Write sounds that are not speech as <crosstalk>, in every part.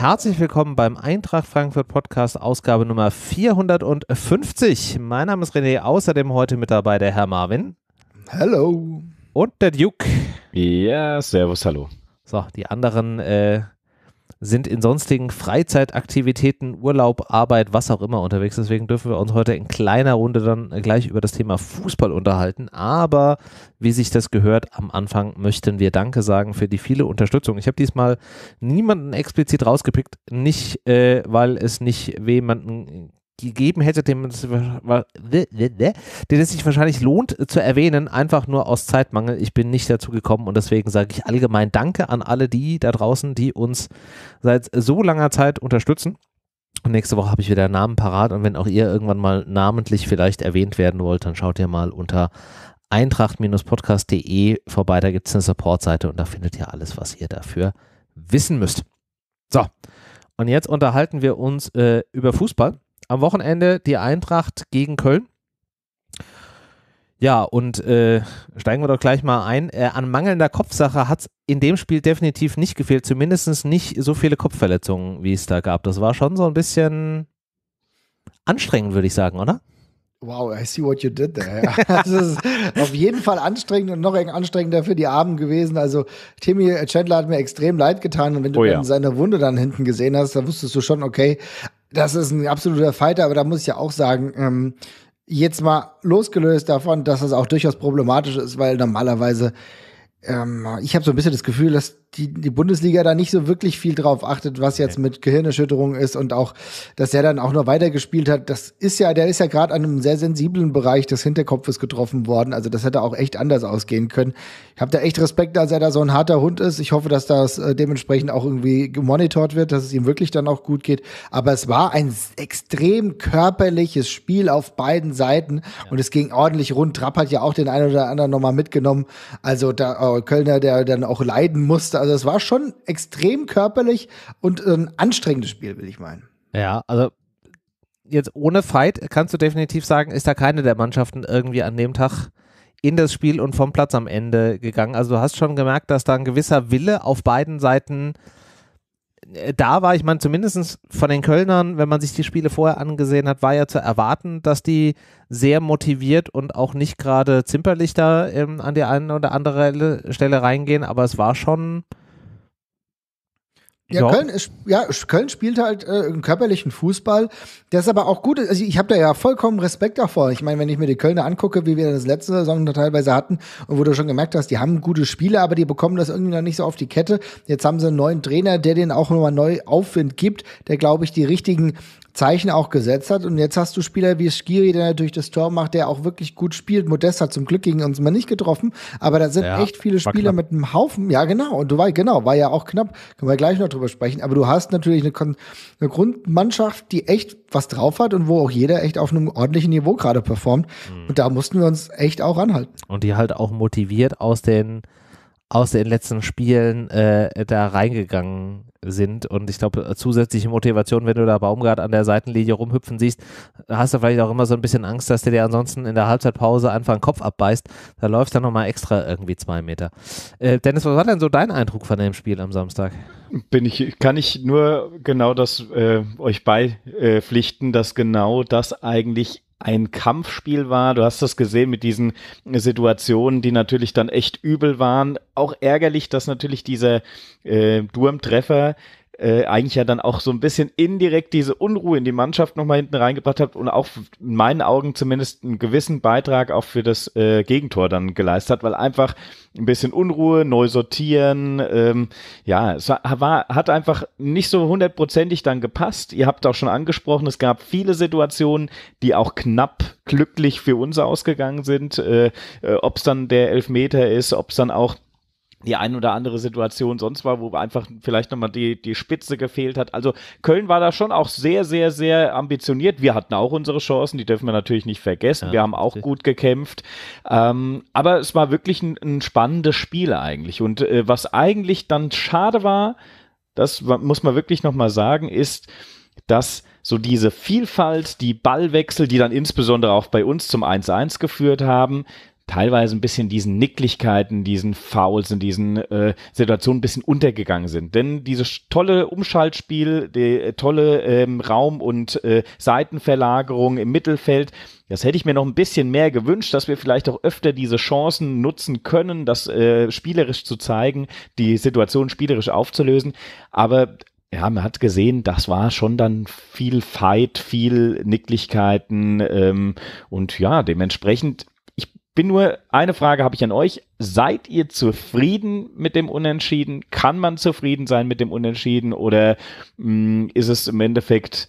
herzlich willkommen beim Eintracht Frankfurt Podcast, Ausgabe Nummer 450. Mein Name ist René, außerdem heute mit dabei der Herr Marvin. Hallo. Und der Duke. Ja, servus, hallo. So, die anderen äh, sind in sonstigen Freizeitaktivitäten, Urlaub, Arbeit, was auch immer unterwegs. Deswegen dürfen wir uns heute in kleiner Runde dann gleich über das Thema Fußball unterhalten. Aber wie sich das gehört, am Anfang möchten wir Danke sagen für die viele Unterstützung. Ich habe diesmal niemanden explizit rausgepickt, nicht äh, weil es nicht jemanden gegeben hätte, den es sich wahrscheinlich lohnt zu erwähnen, einfach nur aus Zeitmangel. Ich bin nicht dazu gekommen und deswegen sage ich allgemein Danke an alle die da draußen, die uns seit so langer Zeit unterstützen. Und nächste Woche habe ich wieder Namen parat und wenn auch ihr irgendwann mal namentlich vielleicht erwähnt werden wollt, dann schaut ihr mal unter eintracht-podcast.de vorbei, da gibt es eine Supportseite und da findet ihr alles, was ihr dafür wissen müsst. So, und jetzt unterhalten wir uns äh, über Fußball am Wochenende die Eintracht gegen Köln. Ja, und äh, steigen wir doch gleich mal ein. Äh, an mangelnder Kopfsache hat es in dem Spiel definitiv nicht gefehlt, zumindest nicht so viele Kopfverletzungen, wie es da gab. Das war schon so ein bisschen anstrengend, würde ich sagen, oder? Wow, I see what you did there. <laughs> das ist auf jeden Fall anstrengend und noch anstrengender für die Armen gewesen. Also Timmy Chandler hat mir extrem leid getan und wenn du oh ja. seine Wunde dann hinten gesehen hast, dann wusstest du schon, okay, das ist ein absoluter Fighter, aber da muss ich ja auch sagen, ähm, jetzt mal losgelöst davon, dass das auch durchaus problematisch ist, weil normalerweise ähm, ich habe so ein bisschen das Gefühl, dass die, die Bundesliga da nicht so wirklich viel drauf achtet, was jetzt mit Gehirnerschütterung ist und auch, dass er dann auch noch weitergespielt hat. Das ist ja, der ist ja gerade an einem sehr sensiblen Bereich des Hinterkopfes getroffen worden. Also das hätte auch echt anders ausgehen können. Ich habe da echt Respekt, dass er da so ein harter Hund ist. Ich hoffe, dass das äh, dementsprechend auch irgendwie gemonitort wird, dass es ihm wirklich dann auch gut geht. Aber es war ein extrem körperliches Spiel auf beiden Seiten ja. und es ging ordentlich rund. Trapp hat ja auch den einen oder anderen nochmal mitgenommen. Also da äh, Kölner, der dann auch leiden musste also es war schon extrem körperlich und ein anstrengendes Spiel, will ich meinen. Ja, also jetzt ohne Fight kannst du definitiv sagen, ist da keine der Mannschaften irgendwie an dem Tag in das Spiel und vom Platz am Ende gegangen. Also du hast schon gemerkt, dass da ein gewisser Wille auf beiden Seiten äh, da war. Ich meine, zumindest von den Kölnern, wenn man sich die Spiele vorher angesehen hat, war ja zu erwarten, dass die sehr motiviert und auch nicht gerade zimperlich da ähm, an die eine oder andere Stelle reingehen, aber es war schon ja, Köln, ist, ja, Köln spielt halt äh, einen körperlichen Fußball. Der ist aber auch gut. Also ich habe da ja vollkommen Respekt davor. Ich meine, wenn ich mir die Kölner angucke, wie wir das letzte Saison da teilweise hatten und wo du schon gemerkt hast, die haben gute Spiele, aber die bekommen das irgendwie noch nicht so auf die Kette. Jetzt haben sie einen neuen Trainer, der den auch nochmal neu Aufwind gibt, der, glaube ich, die richtigen Zeichen auch gesetzt hat. Und jetzt hast du Spieler wie Skiri, der natürlich das Tor macht, der auch wirklich gut spielt. Modest hat zum Glück gegen uns mal nicht getroffen, aber da sind ja, echt viele Spieler mit einem Haufen. Ja, genau. Und du weißt, genau, war ja auch knapp. Können wir gleich noch drüber sprechen. Aber du hast natürlich eine, eine Grundmannschaft, die echt was drauf hat und wo auch jeder echt auf einem ordentlichen Niveau gerade performt. Mhm. Und da mussten wir uns echt auch anhalten. Und die halt auch motiviert aus den aus den letzten Spielen äh, da reingegangen sind. Und ich glaube, zusätzliche Motivation, wenn du da Baumgart an der Seitenlinie rumhüpfen siehst, hast du vielleicht auch immer so ein bisschen Angst, dass der dir ansonsten in der Halbzeitpause einfach den Kopf abbeißt. Da läuft dann nochmal extra irgendwie zwei Meter. Äh, Dennis, was war denn so dein Eindruck von dem Spiel am Samstag? Bin ich, kann ich nur genau das äh, euch beipflichten, dass genau das eigentlich ein Kampfspiel war. Du hast das gesehen mit diesen Situationen, die natürlich dann echt übel waren. Auch ärgerlich, dass natürlich dieser äh, Durmtreffer äh, eigentlich ja dann auch so ein bisschen indirekt diese Unruhe in die Mannschaft nochmal hinten reingebracht hat und auch in meinen Augen zumindest einen gewissen Beitrag auch für das äh, Gegentor dann geleistet hat, weil einfach ein bisschen Unruhe, neu sortieren, ähm, ja, es war, hat einfach nicht so hundertprozentig dann gepasst. Ihr habt auch schon angesprochen, es gab viele Situationen, die auch knapp glücklich für uns ausgegangen sind, äh, äh, ob es dann der Elfmeter ist, ob es dann auch die ein oder andere Situation sonst war, wo einfach vielleicht nochmal die, die Spitze gefehlt hat. Also Köln war da schon auch sehr, sehr, sehr ambitioniert. Wir hatten auch unsere Chancen, die dürfen wir natürlich nicht vergessen. Ja, wir haben auch gut gekämpft. Ähm, aber es war wirklich ein, ein spannendes Spiel eigentlich. Und äh, was eigentlich dann schade war, das muss man wirklich nochmal sagen, ist, dass so diese Vielfalt, die Ballwechsel, die dann insbesondere auch bei uns zum 1-1 geführt haben, teilweise ein bisschen diesen Nicklichkeiten, diesen Fouls und diesen äh, Situationen ein bisschen untergegangen sind. Denn dieses tolle Umschaltspiel, die äh, tolle ähm, Raum- und äh, Seitenverlagerung im Mittelfeld, das hätte ich mir noch ein bisschen mehr gewünscht, dass wir vielleicht auch öfter diese Chancen nutzen können, das äh, spielerisch zu zeigen, die Situation spielerisch aufzulösen. Aber ja, man hat gesehen, das war schon dann viel Fight, viel Nicklichkeiten ähm, und ja, dementsprechend, bin nur, eine Frage habe ich an euch. Seid ihr zufrieden mit dem Unentschieden? Kann man zufrieden sein mit dem Unentschieden oder mh, mm, ist es im Endeffekt,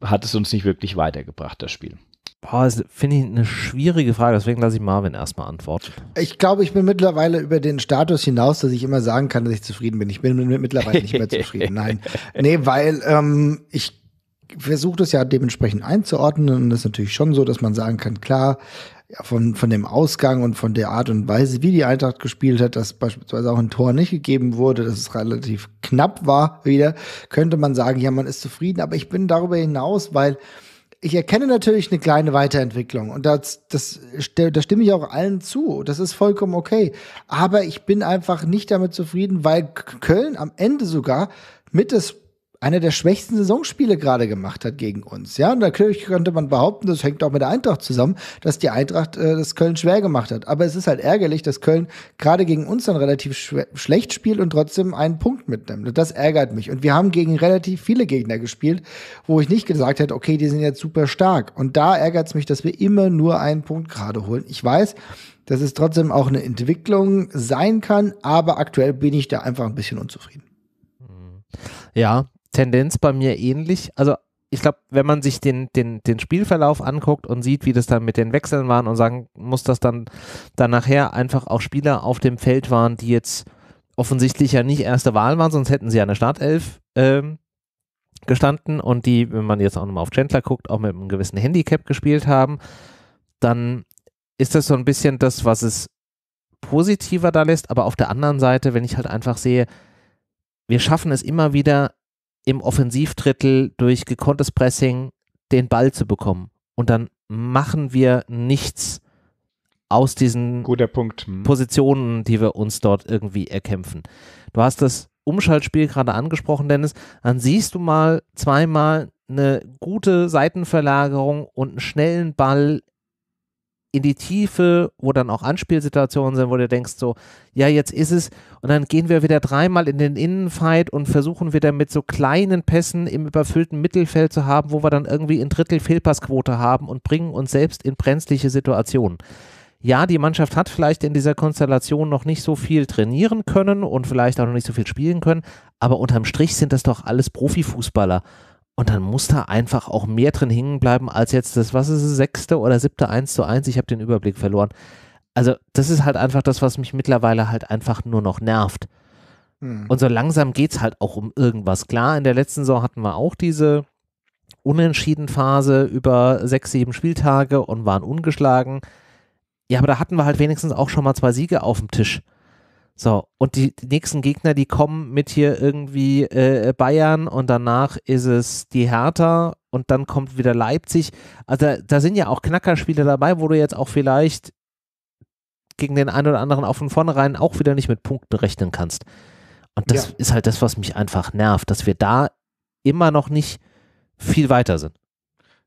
hat es uns nicht wirklich weitergebracht, das Spiel? Boah, finde ich eine schwierige Frage, deswegen lasse ich Marvin erstmal antworten. Ich glaube, ich bin mittlerweile über den Status hinaus, dass ich immer sagen kann, dass ich zufrieden bin. Ich bin mittlerweile nicht mehr zufrieden. Nein. <laughs> Nee, weil ähm, ich versuche das ja dementsprechend einzuordnen und das ist natürlich schon so, dass man sagen kann, klar, ja, von, von dem Ausgang und von der Art und Weise, wie die Eintracht gespielt hat, dass beispielsweise auch ein Tor nicht gegeben wurde, dass es relativ knapp war wieder, könnte man sagen, ja, man ist zufrieden. Aber ich bin darüber hinaus, weil ich erkenne natürlich eine kleine Weiterentwicklung und das, das, da stimme ich auch allen zu. Das ist vollkommen okay. Aber ich bin einfach nicht damit zufrieden, weil Köln am Ende sogar mit das einer der schwächsten Saisonspiele gerade gemacht hat gegen uns. Ja, und natürlich könnte man behaupten, das hängt auch mit der Eintracht zusammen, dass die Eintracht äh, das Köln schwer gemacht hat. Aber es ist halt ärgerlich, dass Köln gerade gegen uns dann relativ schlecht spielt und trotzdem einen Punkt mitnimmt. Das ärgert mich. Und wir haben gegen relativ viele Gegner gespielt, wo ich nicht gesagt hätte, okay, die sind jetzt super stark. Und da ärgert es mich, dass wir immer nur einen Punkt gerade holen. Ich weiß, dass es trotzdem auch eine Entwicklung sein kann, aber aktuell bin ich da einfach ein bisschen unzufrieden. Ja, Tendenz bei mir ähnlich. Also ich glaube, wenn man sich den, den, den Spielverlauf anguckt und sieht, wie das dann mit den Wechseln waren und sagen muss, dass dann, dann nachher einfach auch Spieler auf dem Feld waren, die jetzt offensichtlich ja nicht erste Wahl waren, sonst hätten sie ja eine Startelf ähm, gestanden und die, wenn man jetzt auch nochmal auf Chandler guckt, auch mit einem gewissen Handicap gespielt haben, dann ist das so ein bisschen das, was es positiver da lässt, aber auf der anderen Seite, wenn ich halt einfach sehe, wir schaffen es immer wieder im Offensivdrittel durch gekonntes Pressing den Ball zu bekommen. Und dann machen wir nichts aus diesen hm. Positionen, die wir uns dort irgendwie erkämpfen. Du hast das Umschaltspiel gerade angesprochen, Dennis. Dann siehst du mal zweimal eine gute Seitenverlagerung und einen schnellen Ball in die Tiefe, wo dann auch Anspielsituationen sind, wo du denkst so, ja, jetzt ist es. Und dann gehen wir wieder dreimal in den Innenfight und versuchen wieder mit so kleinen Pässen im überfüllten Mittelfeld zu haben, wo wir dann irgendwie ein Drittel Fehlpassquote haben und bringen uns selbst in brenzliche Situationen. Ja, die Mannschaft hat vielleicht in dieser Konstellation noch nicht so viel trainieren können und vielleicht auch noch nicht so viel spielen können, aber unterm Strich sind das doch alles Profifußballer. Und dann muss da einfach auch mehr drin hängen bleiben als jetzt das, was ist es, sechste oder siebte 1 zu 1. Ich habe den Überblick verloren. Also, das ist halt einfach das, was mich mittlerweile halt einfach nur noch nervt. Hm. Und so langsam geht es halt auch um irgendwas. Klar, in der letzten Saison hatten wir auch diese Unentschieden-Phase über sechs, sieben Spieltage und waren ungeschlagen. Ja, aber da hatten wir halt wenigstens auch schon mal zwei Siege auf dem Tisch. So, und die, die, nächsten Gegner, die kommen mit hier irgendwie äh, Bayern und danach ist es die Hertha und dann kommt wieder Leipzig. Also da, da sind ja auch Knackerspiele dabei, wo du jetzt auch vielleicht gegen den einen oder anderen auch von vornherein auch wieder nicht mit Punkten rechnen kannst. Und das ja. ist halt das, was mich einfach nervt, dass wir da immer noch nicht viel weiter sind.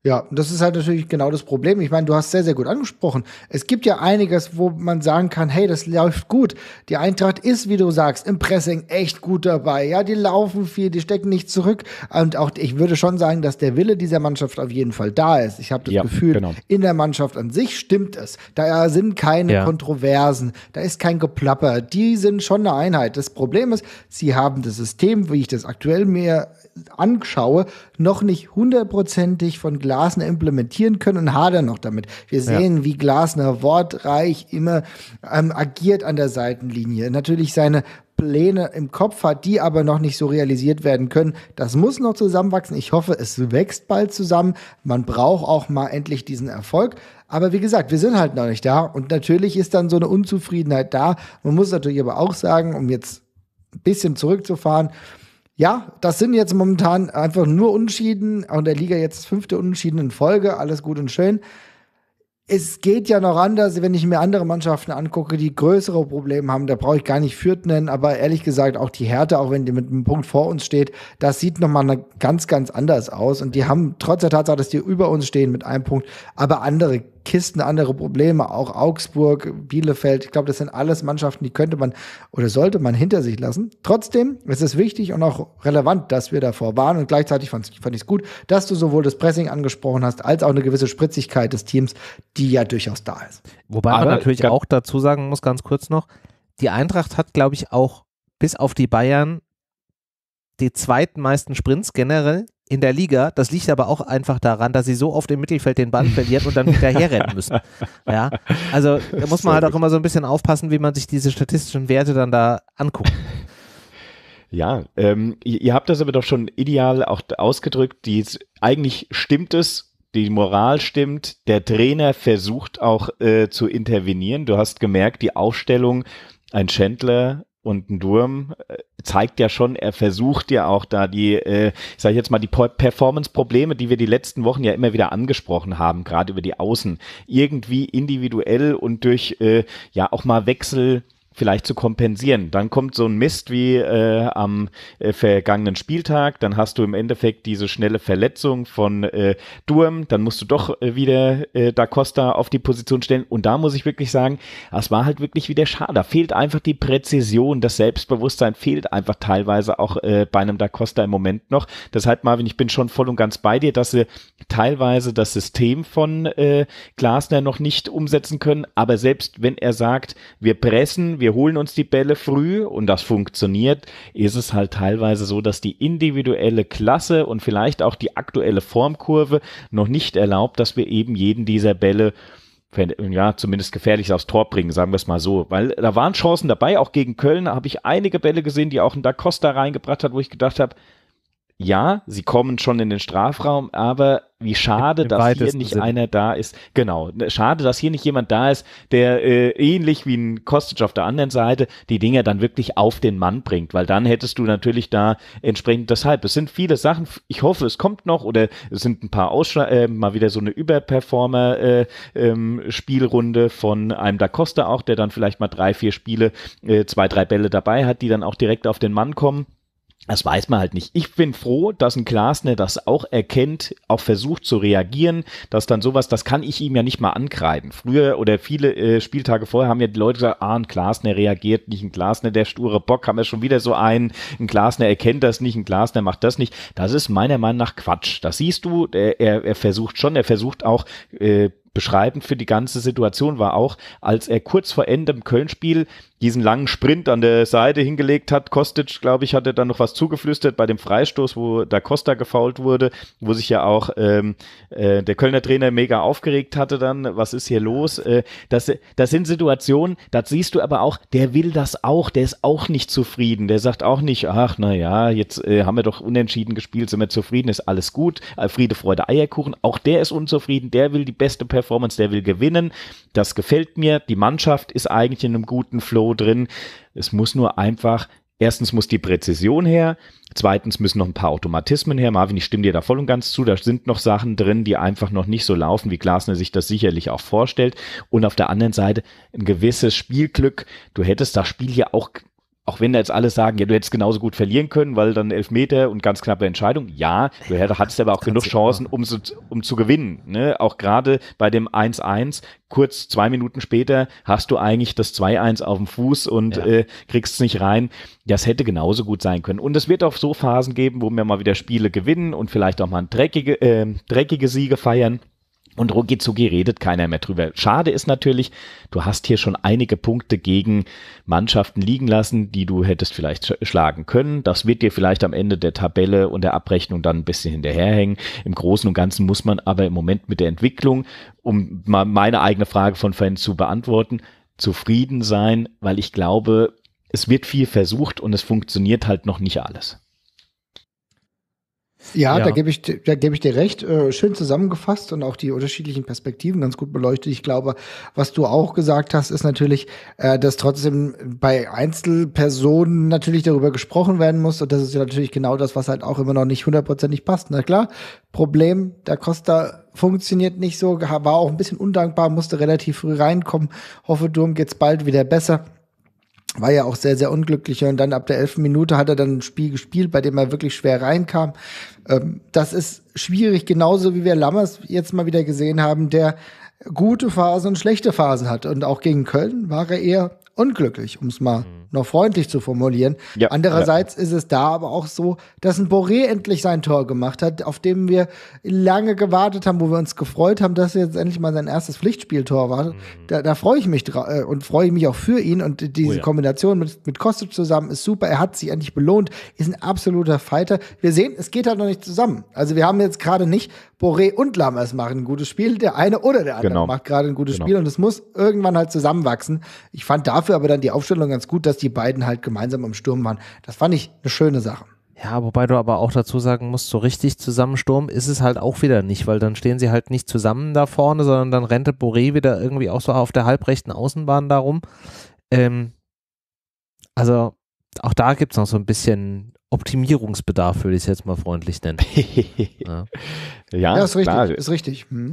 Ja, das ist halt natürlich genau das Problem. Ich meine, du hast sehr, sehr gut angesprochen. Es gibt ja einiges, wo man sagen kann, hey, das läuft gut. Die Eintracht ist, wie du sagst, im Pressing echt gut dabei. Ja, die laufen viel, die stecken nicht zurück. Und auch ich würde schon sagen, dass der Wille dieser Mannschaft auf jeden Fall da ist. Ich habe das ja, Gefühl, genau. in der Mannschaft an sich stimmt es. Da sind keine ja. Kontroversen, da ist kein Geplapper. Die sind schon eine Einheit. Das Problem ist, sie haben das System, wie ich das aktuell mir anschaue, noch nicht hundertprozentig von Glasner implementieren können und hadern noch damit. Wir sehen, ja. wie Glasner wortreich immer ähm, agiert an der Seitenlinie. Natürlich seine Pläne im Kopf hat, die aber noch nicht so realisiert werden können. Das muss noch zusammenwachsen. Ich hoffe, es wächst bald zusammen. Man braucht auch mal endlich diesen Erfolg. Aber wie gesagt, wir sind halt noch nicht da. Und natürlich ist dann so eine Unzufriedenheit da. Man muss natürlich aber auch sagen, um jetzt ein bisschen zurückzufahren, ja, das sind jetzt momentan einfach nur Unschieden und der Liga jetzt fünfte Unschieden in Folge, alles gut und schön. es geht ja noch anders, wenn ich mir andere Mannschaften angucke, die größere Probleme haben. Da brauche ich gar nicht Fürth nennen, aber ehrlich gesagt auch die Härte, auch wenn die mit einem Punkt vor uns steht, das sieht nochmal ganz, ganz anders aus. Und die haben trotz der Tatsache, dass die über uns stehen mit einem Punkt, aber andere Kisten, andere Probleme, auch Augsburg, Bielefeld. Ich glaube, das sind alles Mannschaften, die könnte man oder sollte man hinter sich lassen. Trotzdem ist es wichtig und auch relevant, dass wir davor waren. Und gleichzeitig fand, fand ich es gut, dass du sowohl das Pressing angesprochen hast, als auch eine gewisse Spritzigkeit des Teams, die ja durchaus da ist. Wobei Aber man natürlich auch dazu sagen muss, ganz kurz noch, die Eintracht hat, glaube ich, auch bis auf die Bayern die zweitmeisten Sprints generell in der Liga. Das liegt aber auch einfach daran, dass sie so oft im Mittelfeld den Ball verlieren und dann hinterherrennen müssen. <laughs> Ja, also da muss man halt auch immer so ein bisschen aufpassen, wie man sich diese statistischen Werte dann da anguckt. Ja, ähm, ihr, ihr, habt das aber doch schon ideal auch ausgedrückt. Die, eigentlich stimmt es, die Moral stimmt, der Trainer versucht auch äh, zu intervenieren. Du hast gemerkt, die Aufstellung, ein Chandler, und ein Durm äh, zeigt ja schon, er versucht ja auch da die, äh, ich sage jetzt mal, die Performance-Probleme, die wir die letzten Wochen ja immer wieder angesprochen haben, gerade über die Außen, irgendwie individuell und durch äh, ja auch mal Wechsel vielleicht zu kompensieren. Dann kommt so ein Mist wie äh, am äh, vergangenen Spieltag, dann hast du im Endeffekt diese schnelle Verletzung von äh, Durm, dann musst du doch äh, wieder äh, Da Costa auf die Position stellen und da muss ich wirklich sagen, es war halt wirklich wieder schade. Da fehlt einfach die Präzision, das Selbstbewusstsein fehlt einfach teilweise auch äh, bei einem Da Costa im Moment noch. Deshalb Marvin, ich bin schon voll und ganz bei dir, dass sie teilweise das System von äh, Glasner noch nicht umsetzen können, aber selbst wenn er sagt, wir pressen, wir holen uns die Bälle früh und das funktioniert, ist es halt teilweise so, dass die individuelle Klasse und vielleicht auch die aktuelle Formkurve noch nicht erlaubt, dass wir eben jeden dieser Bälle ja, zumindest gefährlich aufs Tor bringen, sagen wir es mal so. Weil da waren Chancen dabei, auch gegen Köln habe ich einige Bälle gesehen, die auch ein Da Costa reingebracht hat, wo ich gedacht habe, ja, sie kommen schon in den Strafraum, aber wie schade, Im dass hier nicht Sinn. einer da ist. Genau, ne, schade, dass hier nicht jemand da ist, der äh, ähnlich wie ein Kostic auf der anderen Seite die Dinge dann wirklich auf den Mann bringt, weil dann hättest du natürlich da entsprechend deshalb. Es sind viele Sachen. Ich hoffe, es kommt noch oder es sind ein paar Ausschla äh, mal wieder so eine Überperformer äh, ähm, Spielrunde von einem Da Costa auch, der dann vielleicht mal drei, vier Spiele, äh, zwei, drei Bälle dabei hat, die dann auch direkt auf den Mann kommen. Das weiß man halt nicht. Ich bin froh, dass ein Glasner das auch erkennt, auch versucht zu reagieren, dass dann sowas, das kann ich ihm ja nicht mal ankreiden. Früher oder viele äh, Spieltage vorher haben ja die Leute gesagt, ah, ein Glasner reagiert nicht, ein Glasner, der sture Bock, haben wir schon wieder so einen, ein Glasner erkennt das nicht, ein Glasner macht das nicht. Das ist meiner Meinung nach Quatsch. Das siehst du, er, er versucht schon, er versucht auch äh, beschreibend für die ganze Situation war auch, als er kurz vor Ende im Köln-Spiel diesen langen Sprint an der Seite hingelegt hat. Kostic, glaube ich, hatte dann noch was zugeflüstert bei dem Freistoß, wo da Costa gefault wurde, wo sich ja auch ähm, äh, der Kölner Trainer mega aufgeregt hatte dann, was ist hier los? Äh, das, das sind Situationen, da siehst du aber auch, der will das auch, der ist auch nicht zufrieden, der sagt auch nicht, ach na ja, jetzt äh, haben wir doch unentschieden gespielt, sind wir zufrieden, ist alles gut, äh, Friede, Freude, Eierkuchen, auch der ist unzufrieden, der will die beste Performance, der will gewinnen, das gefällt mir, die Mannschaft ist eigentlich in einem guten Flow, drin. Es muss nur einfach, erstens muss die Präzision her, zweitens müssen noch ein paar Automatismen her. Marvin, ich stimme dir da voll und ganz zu. Da sind noch Sachen drin, die einfach noch nicht so laufen, wie Glasner sich das sicherlich auch vorstellt. Und auf der anderen Seite ein gewisses Spielglück. Du hättest das Spiel hier auch auch wenn da jetzt alle sagen, ja, du hättest genauso gut verlieren können, weil dann Elfmeter und ganz knappe Entscheidung. Ja, du hattest aber auch genug Chancen, um, so, um zu gewinnen. Ne? Auch gerade bei dem 1-1, kurz zwei Minuten später hast du eigentlich das 2-1 auf dem Fuß und ja. äh, kriegst es nicht rein. Das hätte genauso gut sein können. Und es wird auch so Phasen geben, wo wir mal wieder Spiele gewinnen und vielleicht auch mal dreckige, äh, dreckige Siege feiern. Und Rugizugi redet keiner mehr drüber. Schade ist natürlich, du hast hier schon einige Punkte gegen Mannschaften liegen lassen, die du hättest vielleicht schlagen können. Das wird dir vielleicht am Ende der Tabelle und der Abrechnung dann ein bisschen hinterherhängen. Im Großen und Ganzen muss man aber im Moment mit der Entwicklung, um mal meine eigene Frage von vorhin zu beantworten, zufrieden sein, weil ich glaube, es wird viel versucht und es funktioniert halt noch nicht alles. Ja, ja, da gebe ich, da gebe ich dir recht. Äh, schön zusammengefasst und auch die unterschiedlichen Perspektiven ganz gut beleuchtet. Ich glaube, was du auch gesagt hast, ist natürlich, äh, dass trotzdem bei Einzelpersonen natürlich darüber gesprochen werden muss. Und das ist ja natürlich genau das, was halt auch immer noch nicht hundertprozentig passt. Na klar, Problem, der Costa funktioniert nicht so, war auch ein bisschen undankbar, musste relativ früh reinkommen. Hoffe, Durm geht's bald wieder besser war ja auch sehr, sehr unglücklich. Und dann ab der elften Minute hat er dann ein Spiel gespielt, bei dem er wirklich schwer reinkam. Ähm, das ist schwierig, genauso wie wir Lammers jetzt mal wieder gesehen haben, der gute Phasen und schlechte Phasen hat. Und auch gegen Köln war er eher unglücklich, um es mal mhm. Noch freundlich zu formulieren. Ja, Andererseits ja. ist es da aber auch so, dass ein Boré endlich sein Tor gemacht hat, auf dem wir lange gewartet haben, wo wir uns gefreut haben, dass er jetzt endlich mal sein erstes Pflichtspieltor war. Mhm. Da, da freue ich mich äh, und freue ich mich auch für ihn und diese oh ja. Kombination mit, mit Kostic zusammen ist super. Er hat sich endlich belohnt, ist ein absoluter Fighter. Wir sehen, es geht halt noch nicht zusammen. Also wir haben jetzt gerade nicht Boré und Lammers machen ein gutes Spiel. Der eine oder der andere genau. macht gerade ein gutes genau. Spiel und es muss irgendwann halt zusammenwachsen. Ich fand dafür aber dann die Aufstellung ganz gut, dass die beiden halt gemeinsam im Sturm waren. Das fand ich eine schöne Sache. Ja, wobei du aber auch dazu sagen musst, so richtig zusammensturm ist es halt auch wieder nicht, weil dann stehen sie halt nicht zusammen da vorne, sondern dann rennt Boré wieder irgendwie auch so auf der halbrechten Außenbahn darum. Ähm, also auch da gibt es noch so ein bisschen Optimierungsbedarf, würde ich es jetzt mal freundlich nennen. <laughs> ja. ja, ja, ist richtig. Klar. Ist richtig. Hm.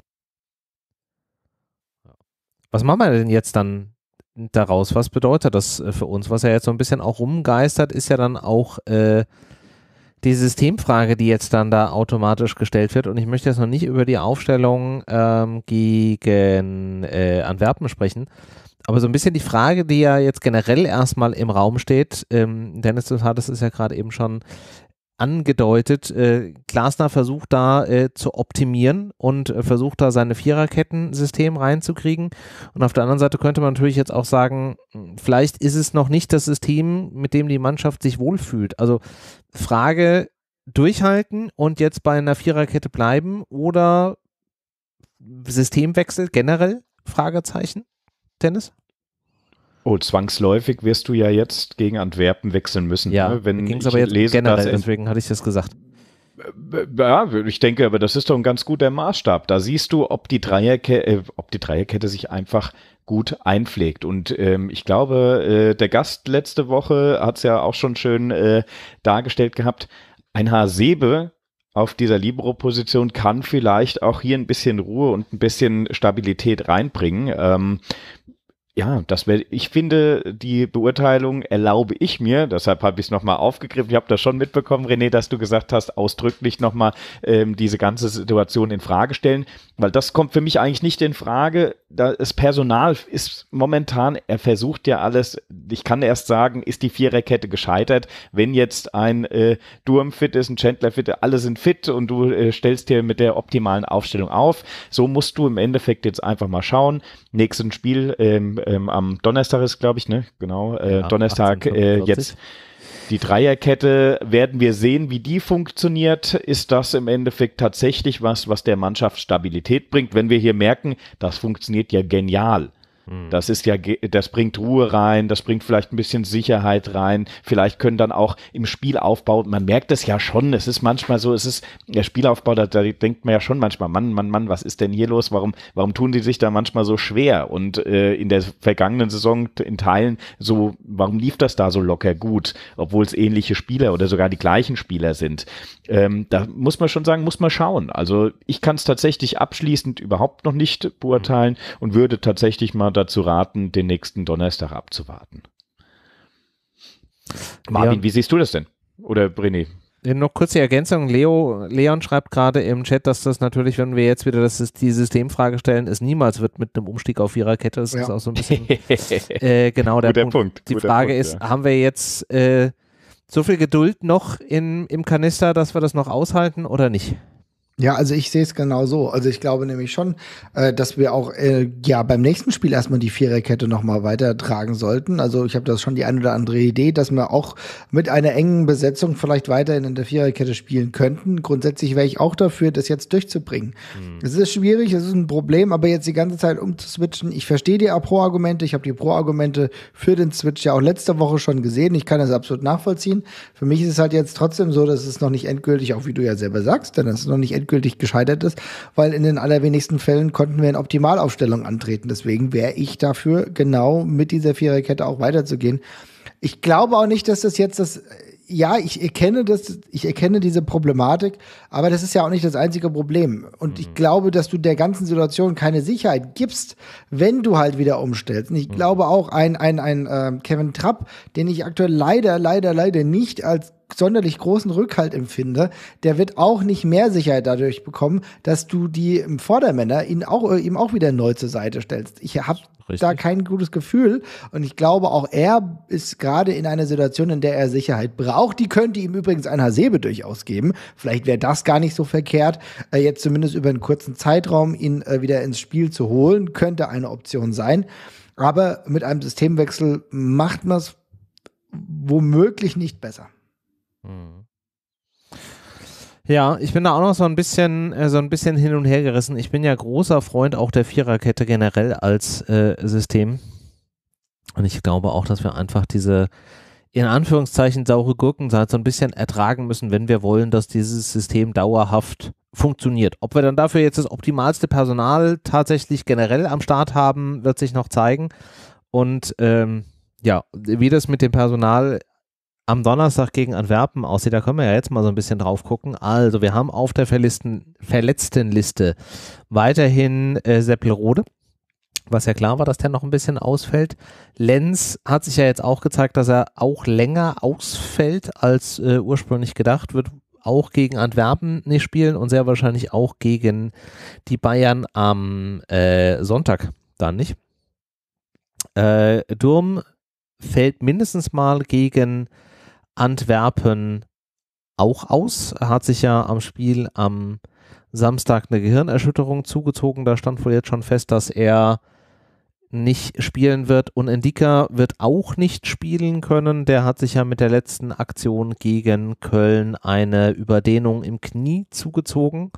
Was machen wir denn jetzt dann daraus? Was bedeutet das äh, für uns? Was ja jetzt so ein bisschen auch rumgeistert, ist ja dann auch äh, die Systemfrage, die jetzt dann da automatisch gestellt wird. Und ich möchte jetzt noch nicht über die Aufstellung ähm, gegen äh, Antwerpen sprechen, aber so ein bisschen die Frage, die ja jetzt generell erstmal im Raum steht, ähm, Dennis, du hattest es ja gerade eben schon angedeutet, äh, Glasner versucht da äh, zu optimieren und äh, versucht da seine Viererketten-System reinzukriegen. Und auf der anderen Seite könnte man natürlich jetzt auch sagen, vielleicht ist es noch nicht das System, mit dem die Mannschaft sich wohlfühlt. Also Frage, durchhalten und jetzt bei einer Viererkette bleiben oder Systemwechsel generell? Fragezeichen. Dennis? Oh, zwangsläufig wirst du ja jetzt gegen Antwerpen wechseln müssen. Ja, ne? wenn ging es aber jetzt lese, generell, deswegen hatte ich das gesagt. Äh, ja, ich denke, aber das ist doch ein ganz guter Maßstab. Da siehst du, ob die Dreierkette, äh, ob die Dreierkette sich einfach gut einpflegt. Und ähm, ich glaube, äh, der Gast letzte Woche hat es ja auch schon schön äh, dargestellt gehabt. Ein Hasebe auf dieser Libero-Position kann vielleicht auch hier ein bisschen Ruhe und ein bisschen Stabilität reinbringen. Ähm, ja, das wäre, ich finde, die Beurteilung erlaube ich mir, deshalb habe ich es nochmal aufgegriffen. Ich habe das schon mitbekommen, René, dass du gesagt hast, ausdrücklich nochmal ähm, diese ganze Situation in Frage stellen, weil das kommt für mich eigentlich nicht in Frage. Das Personal ist momentan, er versucht ja alles, ich kann erst sagen, ist die Viererkette gescheitert. Wenn jetzt ein äh, Durm fit ist, ein Chandler fit, alle sind fit und du äh, stellst dir mit der optimalen Aufstellung auf, so musst du im Endeffekt jetzt einfach mal schauen. Nächsten Spiel, ähm, ähm, am Donnerstag ist, glaube ich, ne? Genau, äh, ja, Donnerstag äh, jetzt die Dreierkette werden wir sehen, wie die funktioniert. Ist das im Endeffekt tatsächlich was, was der Mannschaft Stabilität bringt? Wenn wir hier merken, das funktioniert ja genial. Hm. Das ist ja, das bringt Ruhe rein, das bringt vielleicht ein bisschen Sicherheit rein. Vielleicht können dann auch im Spielaufbau, man merkt es ja schon, es ist manchmal so, es ist der Spielaufbau, da, da denkt man ja schon manchmal, Mann, Mann, Mann, was ist denn hier los? Warum, warum tun die sich da manchmal so schwer? Und äh, in der vergangenen Saison in Teilen so, warum lief das da so locker gut, obwohl es ähnliche Spieler oder sogar die gleichen Spieler sind? Ähm, da muss man schon sagen, muss man schauen. Also ich kann es tatsächlich abschließend überhaupt noch nicht beurteilen und würde tatsächlich mal dazu raten, den nächsten Donnerstag abzuwarten. Marvin, ja. wie siehst du das denn? Oder Brené? Noch kurze Ergänzung. Leo, Leon schreibt gerade im Chat, dass das natürlich, wenn wir jetzt wieder das, die Systemfrage stellen, es niemals wird mit einem Umstieg auf Viererkette. Das ja. ist auch so ein bisschen <laughs> äh, genau der Punkt. Punkt. Die Frage Punkt, ist, ja. haben wir jetzt äh, so viel Geduld noch in, im Kanister, dass wir das noch aushalten oder nicht? Ja, also ich sehe es genau so. Also ich glaube nämlich schon, äh, dass wir auch äh, ja beim nächsten Spiel erstmal die Viererkette noch mal weitertragen sollten. Also ich habe das schon die eine oder andere Idee, dass wir auch mit einer engen Besetzung vielleicht weiterhin in der Viererkette spielen könnten. Grundsätzlich wäre ich auch dafür, das jetzt durchzubringen. Mhm. Es ist schwierig, es ist ein Problem, aber jetzt die ganze Zeit umzuswitchen. Ich verstehe die Pro-Argumente, ich habe die Pro-Argumente für den Switch ja auch letzte Woche schon gesehen. Ich kann das absolut nachvollziehen. Für mich ist es halt jetzt trotzdem so, dass es noch nicht endgültig, auch wie du ja selber sagst, denn es ist noch nicht endgültig endgültig gescheitert ist, weil in den allerwenigsten Fällen konnten wir in Optimalaufstellung antreten. Deswegen wäre ich dafür, genau mit dieser Viererkette auch weiterzugehen. Ich glaube auch nicht, dass das jetzt das ja, ich erkenne das, ich erkenne diese Problematik, aber das ist ja auch nicht das einzige Problem. Und mhm. ich glaube, dass du der ganzen Situation keine Sicherheit gibst, wenn du halt wieder umstellst. Und ich mhm. glaube auch ein, ein, ein äh, Kevin Trapp, den ich aktuell leider, leider, leider nicht als sonderlich großen Rückhalt empfinde, der wird auch nicht mehr Sicherheit dadurch bekommen, dass du die Vordermänner ihn auch, äh, ihm auch wieder neu zur Seite stellst. Ich habe da kein gutes Gefühl und ich glaube auch er ist gerade in einer Situation, in der er Sicherheit braucht. Die könnte ihm übrigens ein Hasebe durchaus geben. Vielleicht wäre das gar nicht so verkehrt, äh, jetzt zumindest über einen kurzen Zeitraum ihn äh, wieder ins Spiel zu holen, könnte eine Option sein. Aber mit einem Systemwechsel macht man es womöglich nicht besser. Mhm. Ja, ich bin da auch noch so ein bisschen, äh, so ein bisschen hin und her gerissen. Ich bin ja großer Freund auch der Viererkette generell als äh, System. Und ich glaube auch, dass wir einfach diese in Anführungszeichen saure Gurkenzeit so ein bisschen ertragen müssen, wenn wir wollen, dass dieses System dauerhaft funktioniert. Ob wir dann dafür jetzt das optimalste Personal tatsächlich generell am Start haben, wird sich noch zeigen. Und ähm, ja, wie das mit dem Personal am Donnerstag gegen Antwerpen aussieht, da können wir ja jetzt mal so ein bisschen drauf gucken. Also, wir haben auf der Verlisten, Verletztenliste weiterhin äh, Seppelrode, was ja klar war, dass der noch ein bisschen ausfällt. Lenz hat sich ja jetzt auch gezeigt, dass er auch länger ausfällt als äh, ursprünglich gedacht, wird auch gegen Antwerpen nicht spielen und sehr wahrscheinlich auch gegen die Bayern am äh, Sonntag dann nicht. Äh, Durm fällt mindestens mal gegen Antwerpen auch aus. Er hat sich ja am Spiel am Samstag eine Gehirnerschütterung zugezogen. Da stand wohl jetzt schon fest, dass er nicht spielen wird. Und Endika wird auch nicht spielen können. Der hat sich ja mit der letzten Aktion gegen Köln eine Überdehnung im Knie zugezogen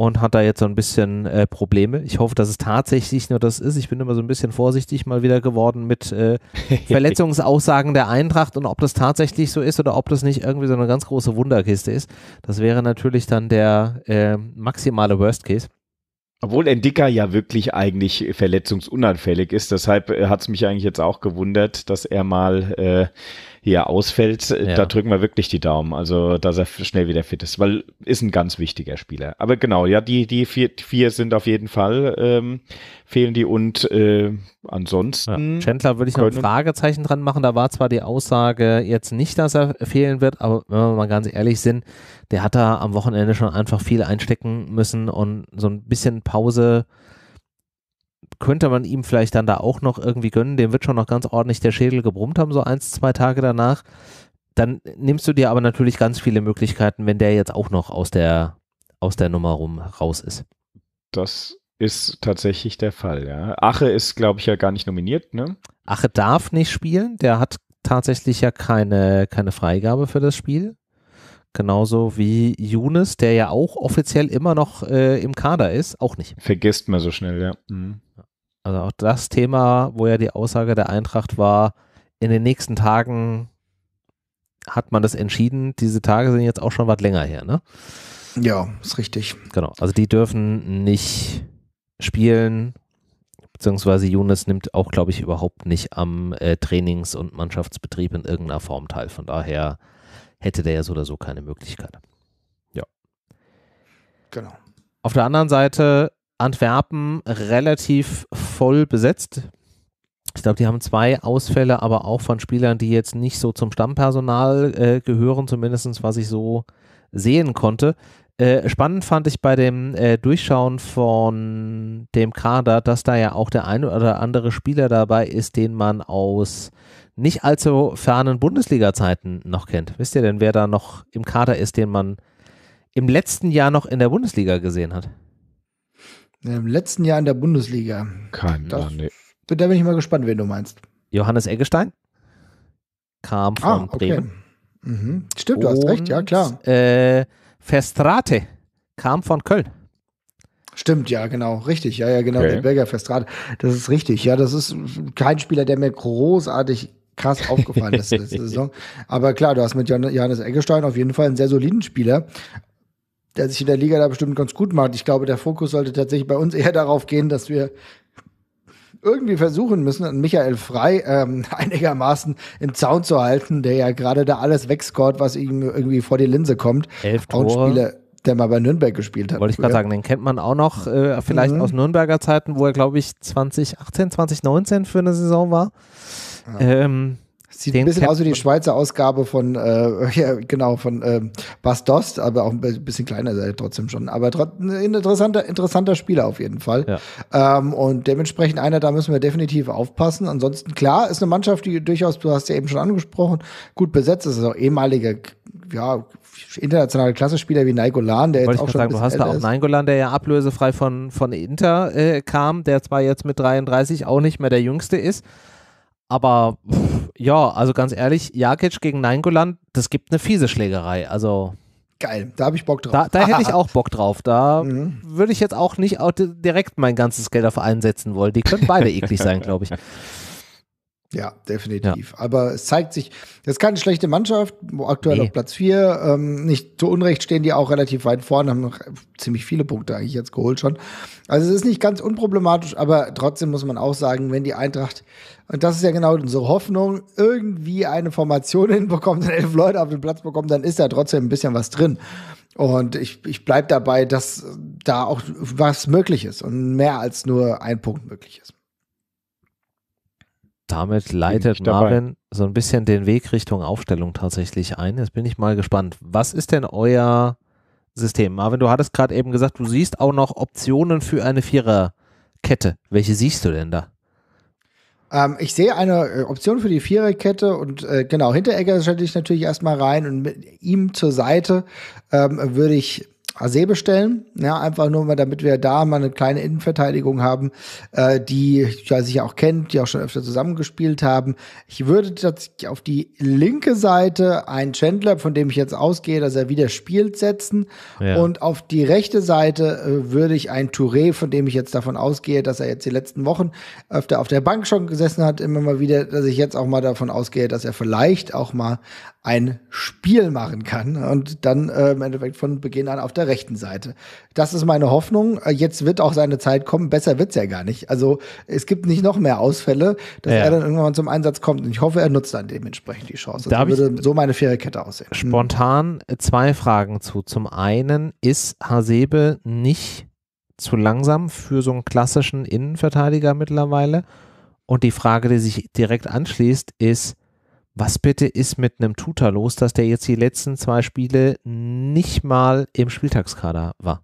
und hat da jetzt so ein bisschen äh, Probleme. Ich hoffe, dass es tatsächlich nur das ist. Ich bin immer so ein bisschen vorsichtig mal wieder geworden mit äh, <laughs> Verletzungsaussagen der Eintracht und ob das tatsächlich so ist oder ob das nicht irgendwie so eine ganz große Wunderkiste ist. Das wäre natürlich dann der äh, maximale Worst Case. Obwohl Endika ja wirklich eigentlich verletzungsunanfällig ist, deshalb äh, hat es mich eigentlich jetzt auch gewundert, dass er mal äh, hier ausfällt. Ja. Da drücken wir wirklich die Daumen, also dass er schnell wieder fit ist, weil ist ein ganz wichtiger Spieler. Aber genau, ja, die, die vier, vier sind auf jeden Fall ähm, fehlen die und äh, ansonsten. Ja. Chandler würde ich noch ein Fragezeichen dran machen. Da war zwar die Aussage jetzt nicht, dass er fehlen wird, aber wenn wir mal ganz ehrlich sind, der hat da am Wochenende schon einfach viel einstecken müssen und so ein bisschen Pause könnte man ihm vielleicht dann da auch noch irgendwie gönnen. Dem wird schon noch ganz ordentlich der Schädel gebrummt haben, so eins, zwei Tage danach. Dann nimmst du dir aber natürlich ganz viele Möglichkeiten, wenn der jetzt auch noch aus der, aus der Nummer rum raus ist. Das ist tatsächlich der Fall, ja. Ache ist, glaube ich, ja gar nicht nominiert, ne? Ache darf nicht spielen. Der hat tatsächlich ja keine, keine Freigabe für das Spiel. Genauso wie Younes, der ja auch offiziell immer noch äh, im Kader ist, auch nicht. Vergisst man so schnell, ja. Mhm. Also auch das Thema, wo ja die Aussage der Eintracht war, in den nächsten Tagen hat man das entschieden. Diese Tage sind jetzt auch schon was länger her, ne? Ja, ist richtig. Genau. Also die dürfen nicht spielen, beziehungsweise Younes nimmt auch, glaube ich, überhaupt nicht am äh, Trainings- und Mannschaftsbetrieb in irgendeiner Form teil. Von daher hätte der ja so oder so keine Möglichkeit. Ja. Genau. Auf der anderen Seite Antwerpen relativ voll besetzt. Ich glaube, die haben zwei Ausfälle, aber auch von Spielern, die jetzt nicht so zum Stammpersonal äh, gehören, zumindest was ich so sehen konnte. Äh, spannend fand ich bei dem äh, Durchschauen von dem Kader, dass da ja auch der eine oder andere Spieler dabei ist, den man aus nicht allzu fernen Bundesliga-Zeiten noch kennt. Wisst ihr denn, wer da noch im Kader ist, den man im letzten Jahr noch in der Bundesliga gesehen hat? Im letzten Jahr in der Bundesliga. Kein das, nee. Da bin ich mal gespannt, wen du meinst. Johannes Eggestein kam von ah, okay. Bremen. Mhm. Stimmt, du hast recht, ja klar. Äh, Verstrate kam von Köln. Stimmt, ja, genau, richtig, ja, ja, genau, okay. der Berger Verstrate. Das ist richtig, ja, das ist kein Spieler, der mir großartig krass aufgefallen ist letzte Saison. Aber klar, du hast mit Johannes Eggestein auf jeden Fall einen sehr soliden Spieler, der sich in der Liga da bestimmt ganz gut macht. Ich glaube, der Fokus sollte tatsächlich bei uns eher darauf gehen, dass wir irgendwie versuchen müssen, Michael Frei ähm, <laughs> einigermaßen im Zaun zu halten, der ja gerade da alles wegscoret, was ihm irgendwie vor die Linse kommt. Elf Tore. Der mal bei Nürnberg gespielt hat. Wollte ich gerade sagen, den kennt man auch noch, äh, vielleicht mhm. aus Nürnberger Zeiten, wo er, glaube ich, 2018, 2019 für eine Saison war. Ja. Ähm, Sieht ein bisschen aus wie die Schweizer Ausgabe von, äh, <laughs> ja, genau, von äh, Bas Dost, aber auch ein bisschen kleiner sei trotzdem schon. Aber trotzdem ein interessanter, interessanter Spieler auf jeden Fall. Ja. Ähm, und dementsprechend einer, da müssen wir definitiv aufpassen. Ansonsten, klar, ist eine Mannschaft, die durchaus, du hast ja eben schon angesprochen, gut besetzt ist. ist auch ehemaliger, ja, internationale Klassespieler wie Naigolan, der jetzt auch schon sagen, Du hast da auch Naigolan, der ja ablösefrei von, von Inter äh, kam, der zwar jetzt mit 33 auch nicht mehr der Jüngste ist, aber ja, also ganz ehrlich, Jakic gegen Nainggolan, das gibt eine fiese Schlägerei. Also geil, da habe ich Bock drauf. Da, da hätte ich <laughs> auch Bock drauf. Da mhm. würde ich jetzt auch nicht direkt mein ganzes Geld auf einsetzen wollen. Die können beide <laughs> eklig sein, glaube ich. Ja, definitiv. Ja. Aber es zeigt sich, das ist keine schlechte Mannschaft, aktuell nee. auf Platz 4. Ähm, nicht zu Unrecht stehen die auch relativ weit vorne, haben noch ziemlich viele Punkte eigentlich jetzt geholt schon. Also es ist nicht ganz unproblematisch, aber trotzdem muss man auch sagen, wenn die Eintracht, und das ist ja genau unsere Hoffnung, irgendwie eine Formation <laughs> hinbekommt und elf Leute auf den Platz bekommt, dann ist da trotzdem ein bisschen was drin. Und ich, ich bleibe dabei, dass da auch was möglich ist und mehr als nur ein Punkt möglich ist damit leitet Marvin so ein bisschen den Weg Richtung Aufstellung tatsächlich ein. Jetzt bin ich mal gespannt. Was ist denn euer System? Marvin, du hattest gerade eben gesagt, du siehst auch noch Optionen für eine Viererkette. Welche siehst du denn da? Ähm, ich sehe eine äh, Option für die Viererkette und äh, genau, Hinteregger stelle ich natürlich erstmal rein und mit ihm zur Seite ähm, würde ich Hasebe stellen. Ja, einfach nur mal, damit wir da mal eine kleine Innenverteidigung haben, äh, die ja, sich auch kennt, die auch schon öfter zusammengespielt haben. Ich würde tatsächlich auf die linke Seite einen Chandler, von dem ich jetzt ausgehe, dass er wieder spielt, setzen. Ja. Und auf die rechte Seite äh, würde ich einen Touré, von dem ich jetzt davon ausgehe, dass er jetzt die letzten Wochen öfter auf der Bank schon gesessen hat, immer mal wieder, dass ich jetzt auch mal davon ausgehe, dass er vielleicht auch mal ein Spiel machen kann und dann äh, im Endeffekt von Beginn an auf der rechten Seite. Das ist meine Hoffnung. Äh, jetzt wird auch seine Zeit kommen. Besser wird's ja gar nicht. Also es gibt nicht noch mehr Ausfälle, dass ja. er dann irgendwann zum Einsatz kommt. Und ich hoffe, er nutzt dann dementsprechend die Chance. Da also würde so meine faire Kette aussehen. Spontan zwei Fragen zu. Zum einen ist Hasebe nicht zu langsam für so einen klassischen Innenverteidiger mittlerweile. Und die Frage, die sich direkt anschließt, ist, was bitte ist mit einem Tuta los, dass der jetzt die letzten zwei Spiele nicht mal im Spieltagskader war?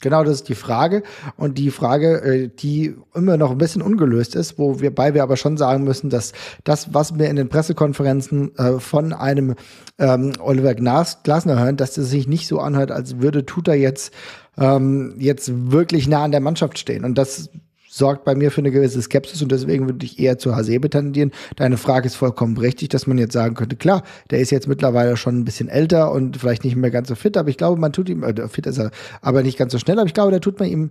Genau, das ist die Frage. Und die Frage, äh, die immer noch ein bisschen ungelöst ist, wobei wir aber schon sagen müssen, dass das, was wir in den Pressekonferenzen äh, von einem ähm, Oliver Glasner hören, dass es sich nicht so anhört, als würde Tuta jetzt, ähm, jetzt wirklich nah an der Mannschaft stehen. Und das sorgt bei mir für eine gewisse Skepsis und deswegen würde ich eher zu Hasebe tendieren. Deine Frage ist vollkommen berechtigt, dass man jetzt sagen könnte, klar, der ist jetzt mittlerweile schon ein bisschen älter und vielleicht nicht mehr ganz so fit, aber ich glaube, man tut ihm, äh, fit ist er, aber nicht ganz so schnell, aber ich glaube, da tut man ihm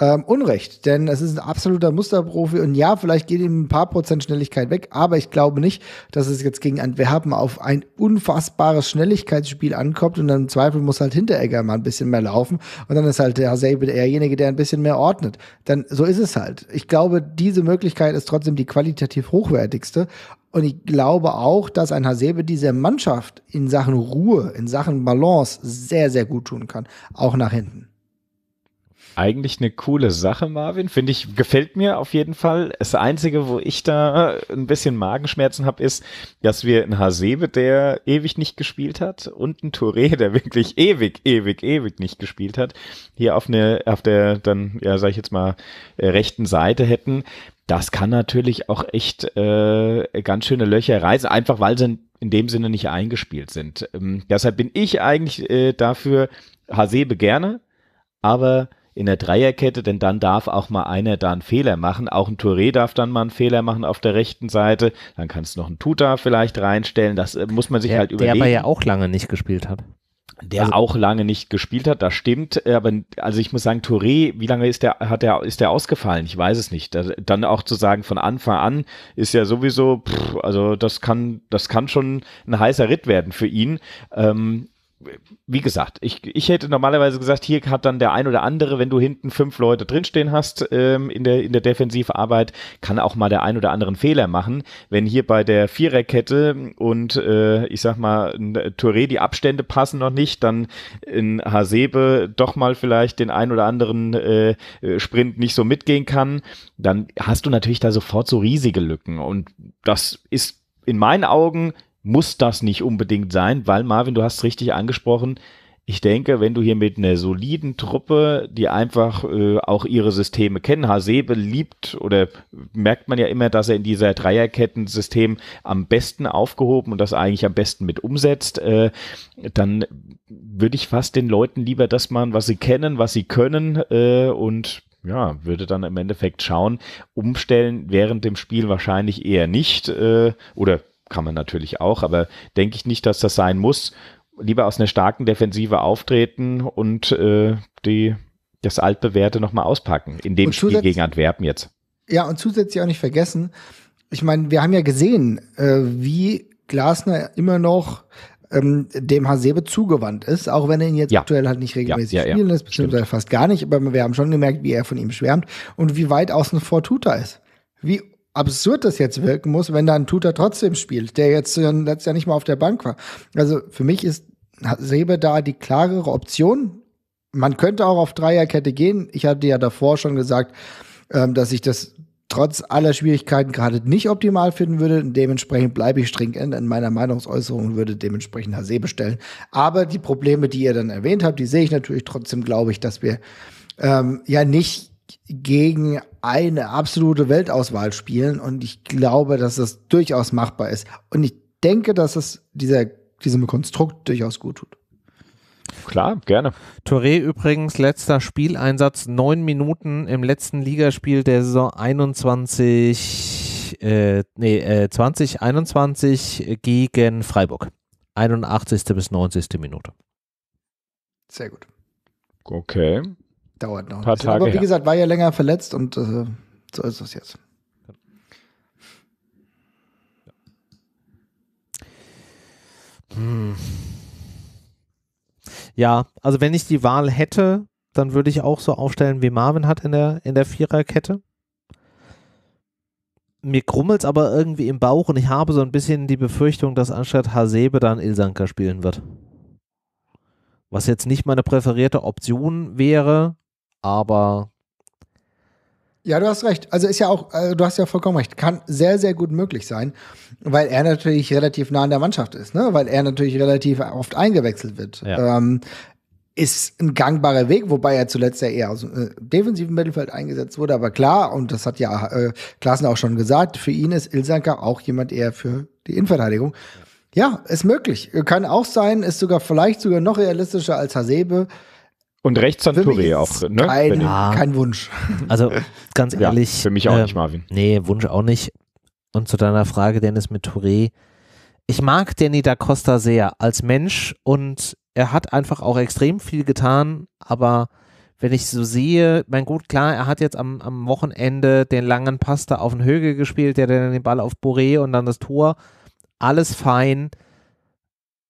ähm, Unrecht, denn es ist ein absoluter Musterprofi und ja, vielleicht geht ihm ein paar Prozent Schnelligkeit weg, aber ich glaube nicht, dass es jetzt gegen Antwerpen auf ein unfassbares Schnelligkeitsspiel ankommt und dann im Zweifel muss halt Hinteregger mal ein bisschen mehr laufen und dann ist halt der Hasebe derjenige, der ein bisschen mehr ordnet. Dann so ist es halt. Ich glaube, diese Möglichkeit ist trotzdem die qualitativ hochwertigste und ich glaube auch, dass ein Hasebe dieser Mannschaft in Sachen Ruhe, in Sachen Balance sehr, sehr gut tun kann, auch nach hinten eigentlich eine coole Sache, Marvin. Finde ich, gefällt mir auf jeden Fall. Das Einzige, wo ich da ein bisschen Magenschmerzen habe, ist, dass wir einen Hasebe, der ewig nicht gespielt hat, und einen Touré, der wirklich ewig, ewig, ewig nicht gespielt hat, hier auf, eine, auf der dann, ja, sag ich jetzt mal, äh, rechten Seite hätten. Das kann natürlich auch echt äh, ganz schöne Löcher reißen, einfach weil sie in dem Sinne nicht eingespielt sind. Ähm, deshalb bin ich eigentlich äh, dafür, Hasebe gerne, aber in der Dreierkette, denn dann darf auch mal einer da einen Fehler machen. Auch ein Touré darf dann mal einen Fehler machen auf der rechten Seite. Dann kannst du noch einen Tuta vielleicht reinstellen. Das äh, muss man sich der, halt überlegen. Der aber ja auch lange nicht gespielt hat. Der also, auch lange nicht gespielt hat, das stimmt. Aber also ich muss sagen, Touré, wie lange ist der, hat der, ist der ausgefallen? Ich weiß es nicht. Dann auch zu sagen, von Anfang an ist ja sowieso, pff, also das kann, das kann schon ein heißer Ritt werden für ihn. Ähm, wie gesagt, ich, ich hätte normalerweise gesagt, hier hat dann der ein oder andere, wenn du hinten fünf Leute drinstehen hast ähm, in, der, in der Defensivarbeit, kann auch mal der ein oder andere einen Fehler machen. Wenn hier bei der Viererkette und äh, ich sag mal, ein Touré die Abstände passen noch nicht, dann in Hasebe doch mal vielleicht den ein oder anderen äh, Sprint nicht so mitgehen kann, dann hast du natürlich da sofort so riesige Lücken. Und das ist in meinen Augen muss das nicht unbedingt sein, weil Marvin, du hast richtig angesprochen, ich denke, wenn du hier mit einer soliden Truppe, die einfach äh, auch ihre Systeme kennen, Hasebe liebt oder merkt man ja immer, dass er in dieser Dreierkettensystem am besten aufgehoben und das eigentlich am besten mit umsetzt, äh, dann würde ich fast den Leuten lieber das machen, was sie kennen, was sie können äh, und ja, würde dann im Endeffekt schauen, umstellen während dem Spiel wahrscheinlich eher nicht äh, oder kann man natürlich auch, aber denke ich nicht, dass das sein muss. Lieber aus einer starken Defensive auftreten und äh, die, das Altbewährte nochmal auspacken. In dem Spiel gegen Antwerpen jetzt. Ja, und zusätzlich auch nicht vergessen, ich meine, wir haben ja gesehen, äh, wie Glasner immer noch ähm, dem Hasebe zugewandt ist, auch wenn er ihn jetzt ja. aktuell halt nicht regelmäßig ja, ja, spielen lässt, beziehungsweise fast gar nicht, aber wir haben schon gemerkt, wie er von ihm schwärmt und wie weit außen vor Tuta ist. Wie absurd das jetzt wirken muss, wenn da ein Tutor trotzdem spielt, der jetzt letztes Jahr nicht mal auf der Bank war. Also für mich ist Sebe da die klarere Option. Man könnte auch auf Dreierkette gehen. Ich hatte ja davor schon gesagt, ähm, dass ich das trotz aller Schwierigkeiten gerade nicht optimal finden würde. Dementsprechend bleibe ich stringent in meiner Meinungsäußerung und würde dementsprechend Hasebe stellen. Aber die Probleme, die ihr dann erwähnt habt, die sehe ich natürlich trotzdem, glaube ich, dass wir ähm, ja nicht gegen eine absolute Weltauswahl spielen und ich glaube, dass das durchaus machbar ist. Und ich denke, dass es dieser, diesem Konstrukt durchaus gut tut. Klar, gerne. Touré übrigens letzter Spieleinsatz, neun Minuten im letzten Ligaspiel der Saison 21, äh, nee, äh, 2021 gegen Freiburg. 81. bis 90. Minute. Sehr gut. Okay. Dauert noch ein paar Tage. Aber wie gesagt, war ja länger verletzt und äh, so ist es jetzt. Hm. Ja, also wenn ich die Wahl hätte, dann würde ich auch so aufstellen, wie Marvin hat in der, in der Viererkette. Mir krummelt es aber irgendwie im Bauch und ich habe so ein bisschen die Befürchtung, dass anstatt Hasebe dann Ilsanker spielen wird. Was jetzt nicht meine präferierte Option wäre, aber ja, du hast recht. Also ist ja auch, also du hast ja vollkommen recht. Kann sehr, sehr gut möglich sein, weil er natürlich relativ nah an der Mannschaft ist, ne? Weil er natürlich relativ oft eingewechselt wird. Ja. Ähm, ist ein gangbarer Weg, wobei er zuletzt ja eher aus dem äh, defensiven Mittelfeld eingesetzt wurde. Aber klar, und das hat ja äh, Klaassen auch schon gesagt, für ihn ist Ilsanker auch jemand eher für die Innenverteidigung. Ja, ist möglich. Kann auch sein, ist sogar vielleicht sogar noch realistischer als Hasebe. Und rechts dann Touré auch, ne? Kein, ja. kein Wunsch. Also <laughs> ganz ehrlich. Ja, für mich auch äh, nicht, Marvin. Nee, Wunsch auch nicht. Und zu deiner Frage, Dennis, mit Touré. Ich mag Danny da Costa sehr als Mensch und er hat einfach auch extrem viel getan, aber wenn ich so sehe, mein gut, klar, er hat jetzt am, am Wochenende den langen Pasta auf den Höge gespielt, der dann den Ball auf Boré und dann das Tor. Alles fein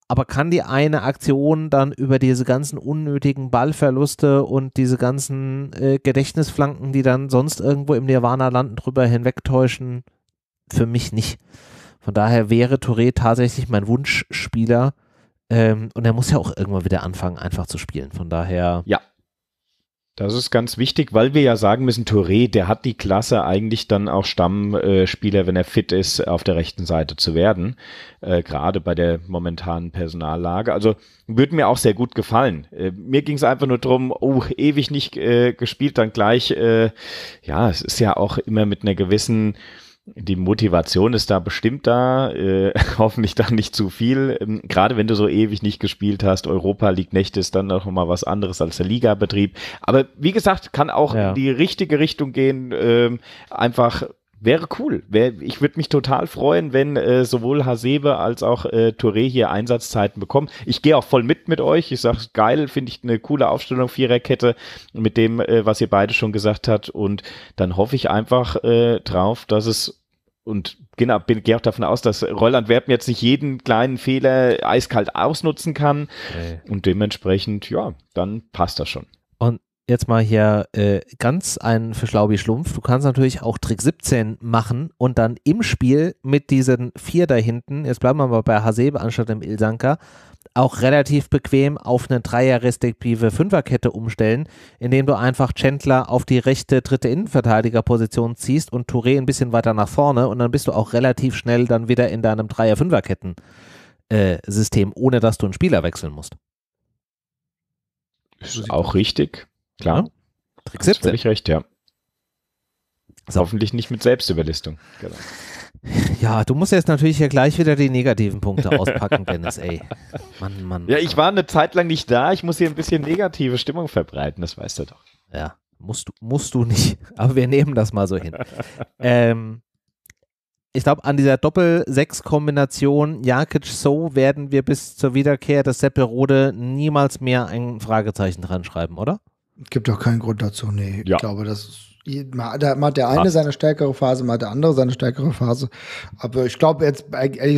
aber kann die eine Aktion dann über diese ganzen unnötigen Ballverluste und diese ganzen äh, Gedächtnisflanken, die dann sonst irgendwo im Nirvana landen, drüber hinwegtäuschen? Für mich nicht. Von daher wäre Touré tatsächlich mein Wunschspieler. Ähm, und er muss ja auch irgendwann wieder anfangen, einfach zu spielen. Von daher. Ja, das ist ganz wichtig, weil wir ja sagen müssen, Touré, der hat die Klasse eigentlich dann auch Stammspieler, wenn er fit ist, auf der rechten Seite zu werden, äh, gerade bei der momentanen Personallage. Also würde mir auch sehr gut gefallen. Äh, mir ging es einfach nur drum, oh, ewig nicht äh, gespielt, dann gleich, äh, ja, es ist ja auch immer mit einer gewissen die Motivation ist da bestimmt da, äh, <laughs> hoffentlich dann nicht zu viel. Ähm, Gerade wenn du so ewig nicht gespielt hast, Europa League Nächte ist dann noch mal was anderes als der Ligabetrieb. Aber wie gesagt, kann auch ja. in die richtige Richtung gehen. Ähm, einfach Wäre cool. Wär, ich würde mich total freuen, wenn äh, sowohl Hasebe als auch äh, Touré hier Einsatzzeiten bekommen. Ich gehe auch voll mit mit euch. Ich sage, geil, finde ich eine coole Aufstellung, Viererkette mit dem, äh, was ihr beide schon gesagt habt. Und dann hoffe ich einfach äh, drauf, dass es und genau, bin, gehe auch davon aus, dass Roland Werben jetzt nicht jeden kleinen Fehler eiskalt ausnutzen kann. Okay. Und dementsprechend, ja, dann passt das schon. Und jetzt mal hier äh, ganz ein für Schlaubi Schlumpf. Du kannst natürlich auch Trick 17 machen und dann im Spiel mit diesen vier da hinten, jetzt bleiben wir mal bei Hasebe anstatt im Ilsanka, auch relativ bequem auf eine Dreier- respektive Fünferkette umstellen, indem du einfach Chandler auf die rechte dritte Innenverteidigerposition ziehst und Touré ein bisschen weiter nach vorne und dann bist du auch relativ schnell dann wieder in deinem Dreier-Fünferketten-System, äh, ohne dass du einen Spieler wechseln musst. Ist auch richtig. Klar. Ja? Trick 17. Völlig recht, ja. So. Hoffentlich nicht mit Selbstüberlistung. Genau. Ja, du musst jetzt natürlich hier gleich wieder die negativen Punkte <laughs> auspacken, Dennis, ey. Mann, Mann. Ja, ich war eine Zeit lang nicht da. Ich muss hier ein bisschen negative Stimmung verbreiten, das weißt du doch. Ja, musst du, musst du nicht. <laughs> Aber wir nehmen das mal so hin. <laughs> ähm, ich glaube, an dieser Doppel-6-Kombination Jakic-So werden wir bis zur Wiederkehr des Seppelrode niemals mehr ein Fragezeichen dran schreiben, oder? Gibt doch keinen Grund dazu, nee. Ja. Ich glaube, das ist mal, hat der eine seine stärkere Phase, mal der andere seine stärkere Phase. Aber ich glaube jetzt,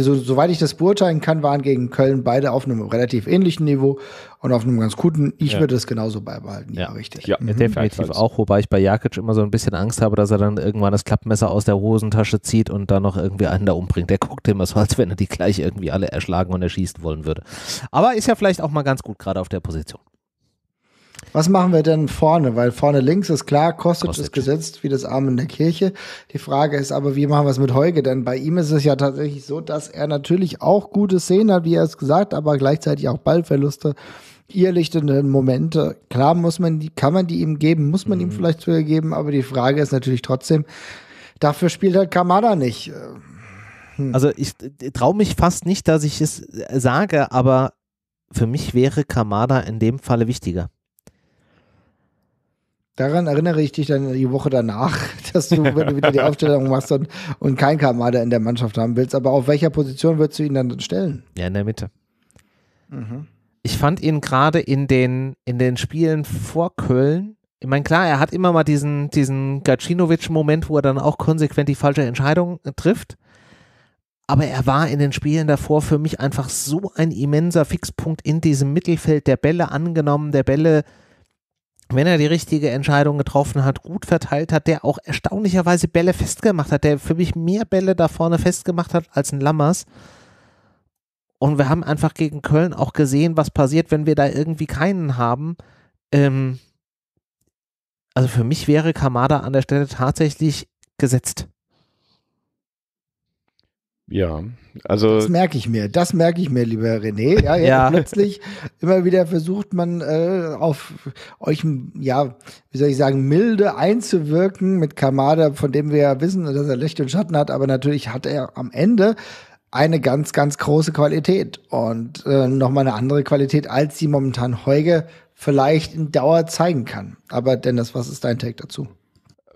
so, soweit ich das beurteilen kann, waren gegen Köln beide auf einem relativ ähnlichen Niveau und auf einem ganz guten. Ich ja. würde es genauso beibehalten. Ja, ja richtig. Ja, mhm. definitiv auch. Wobei ich bei Jakic immer so ein bisschen Angst habe, dass er dann irgendwann das Klappmesser aus der Hosentasche zieht und dann noch irgendwie einen da umbringt. Der guckt immer so, als wenn er die gleich irgendwie alle erschlagen und erschießen wollen würde. Aber ist ja vielleicht auch mal ganz gut gerade auf der Position. Was machen wir denn vorne? Weil vorne links ist klar, Kostic, Kostic. ist gesetzt wie das Arm in der Kirche. Die Frage ist aber, wie machen wir es mit Heuge? Denn bei ihm ist es ja tatsächlich so, dass er natürlich auch gute Szenen hat, wie er es gesagt, aber gleichzeitig auch Ballverluste, irrlichtende Momente. Klar muss man die, kann man die ihm geben, muss man mhm. ihm vielleicht sogar geben, aber die Frage ist natürlich trotzdem, dafür spielt halt Kamada nicht. Hm. Also ich traue mich fast nicht, dass ich es sage, aber für mich wäre Kamada in dem Falle wichtiger. Daran erinnere ich dich dann die Woche danach, <laughs> dass du, wenn du wieder die Aufstellung machst und, und kein Kamada in der Mannschaft haben willst. Aber auf welcher Position würdest du ihn dann stellen? Ja, in der Mitte. Mhm. Ich fand ihn gerade in den, in den Spielen vor Köln, ich meine, klar, er hat immer mal diesen, diesen Gacinovic-Moment, wo er dann auch konsequent die falsche Entscheidung trifft. Aber er war in den Spielen davor für mich einfach so ein immenser Fixpunkt in diesem Mittelfeld der Bälle angenommen, der Bälle wenn er die richtige Entscheidung getroffen hat, gut verteilt hat, der auch erstaunlicherweise Bälle festgemacht hat, der für mich mehr Bälle da vorne festgemacht hat als ein Lammers. Und wir haben einfach gegen Köln auch gesehen, was passiert, wenn wir da irgendwie keinen haben. Ähm, also für mich wäre Kamada an der Stelle tatsächlich gesetzt. Ja, also. Das merke ich mir, das merke ich mir, lieber René. Ja, ja. plötzlich immer wieder versucht man äh, auf euch, ja, wie soll ich sagen, milde einzuwirken mit Kamada, von dem wir ja wissen, dass er Licht und Schatten hat, aber natürlich hat er am Ende eine ganz, ganz große Qualität und äh, nochmal eine andere Qualität, als sie momentan Heuge vielleicht in Dauer zeigen kann. Aber Dennis, was ist dein Take dazu?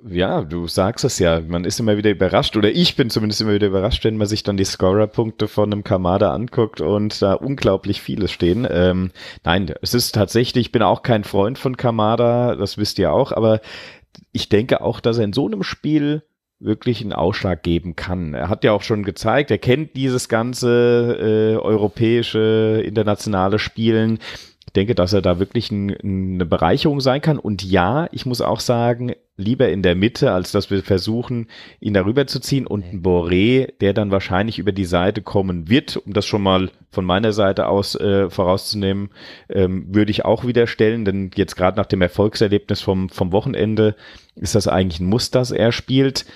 Ja, du sagst es ja, man ist immer wieder überrascht, oder ich bin zumindest immer wieder überrascht, wenn man sich dann die Scorer-Punkte von einem Kamada anguckt und da unglaublich viele stehen. Ähm, nein, es ist tatsächlich, ich bin auch kein Freund von Kamada, das wisst ihr auch, aber ich denke auch, dass er in so einem Spiel wirklich einen Ausschlag geben kann. Er hat ja auch schon gezeigt, er kennt dieses ganze äh, europäische, internationale Spielen. Ich denke, dass er da wirklich ein, eine Bereicherung sein kann. Und ja, ich muss auch sagen, lieber in der Mitte, als dass wir versuchen, ihn darüber zu ziehen und ein Boré, der dann wahrscheinlich über die Seite kommen wird, um das schon mal von meiner Seite aus äh, vorauszunehmen, ähm, würde ich auch wieder stellen, denn jetzt gerade nach dem Erfolgserlebnis vom, vom Wochenende ist das eigentlich ein Muss, dass er spielt.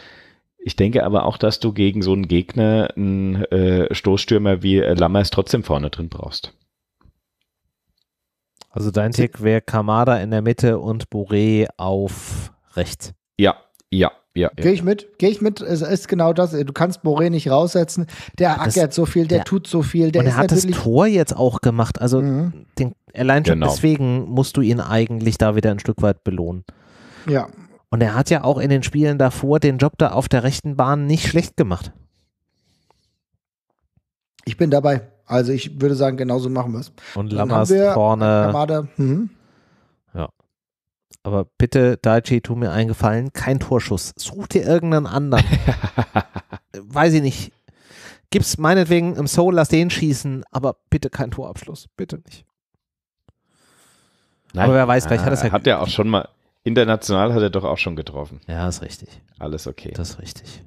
Ich denke aber auch, dass du gegen so einen Gegner einen äh, Stoßstürmer wie äh, Lammers trotzdem vorne drin brauchst. Also dein Tick wäre Kamada in der Mitte und Boré auf rechts. Ja, ja. Ja, Gehe ich mit, gehe ich mit. Es ist genau das. Du kannst Boré nicht raussetzen. Der ackert das, so viel, der, der, tut so viel. Der und er hat das Tor jetzt auch gemacht. Also mhm. den, allein schon genau. deswegen musst du ihn eigentlich da wieder ein Stück weit belohnen. Ja. Und er hat ja auch in den Spielen davor den Job da auf der rechten Bahn nicht schlecht gemacht. Ich bin dabei. Also ich würde sagen, genauso machen wir es. Und Lammers vorne. Kamada, mhm. Ja. Aber bitte, Daichi, tu mir einen Gefallen, kein Torschuss. Such dir irgendeinen anderen. <laughs> Weiß ich nicht. Gib's meinetwegen im Soul, lass den schießen, aber bitte kein Torabschluss. Bitte nicht. Nein. Aber wer weiß, vielleicht hat er es ja. Hat er auch schon mal, international hat er doch auch schon getroffen. Ja, ist richtig. Alles okay. Das ist richtig.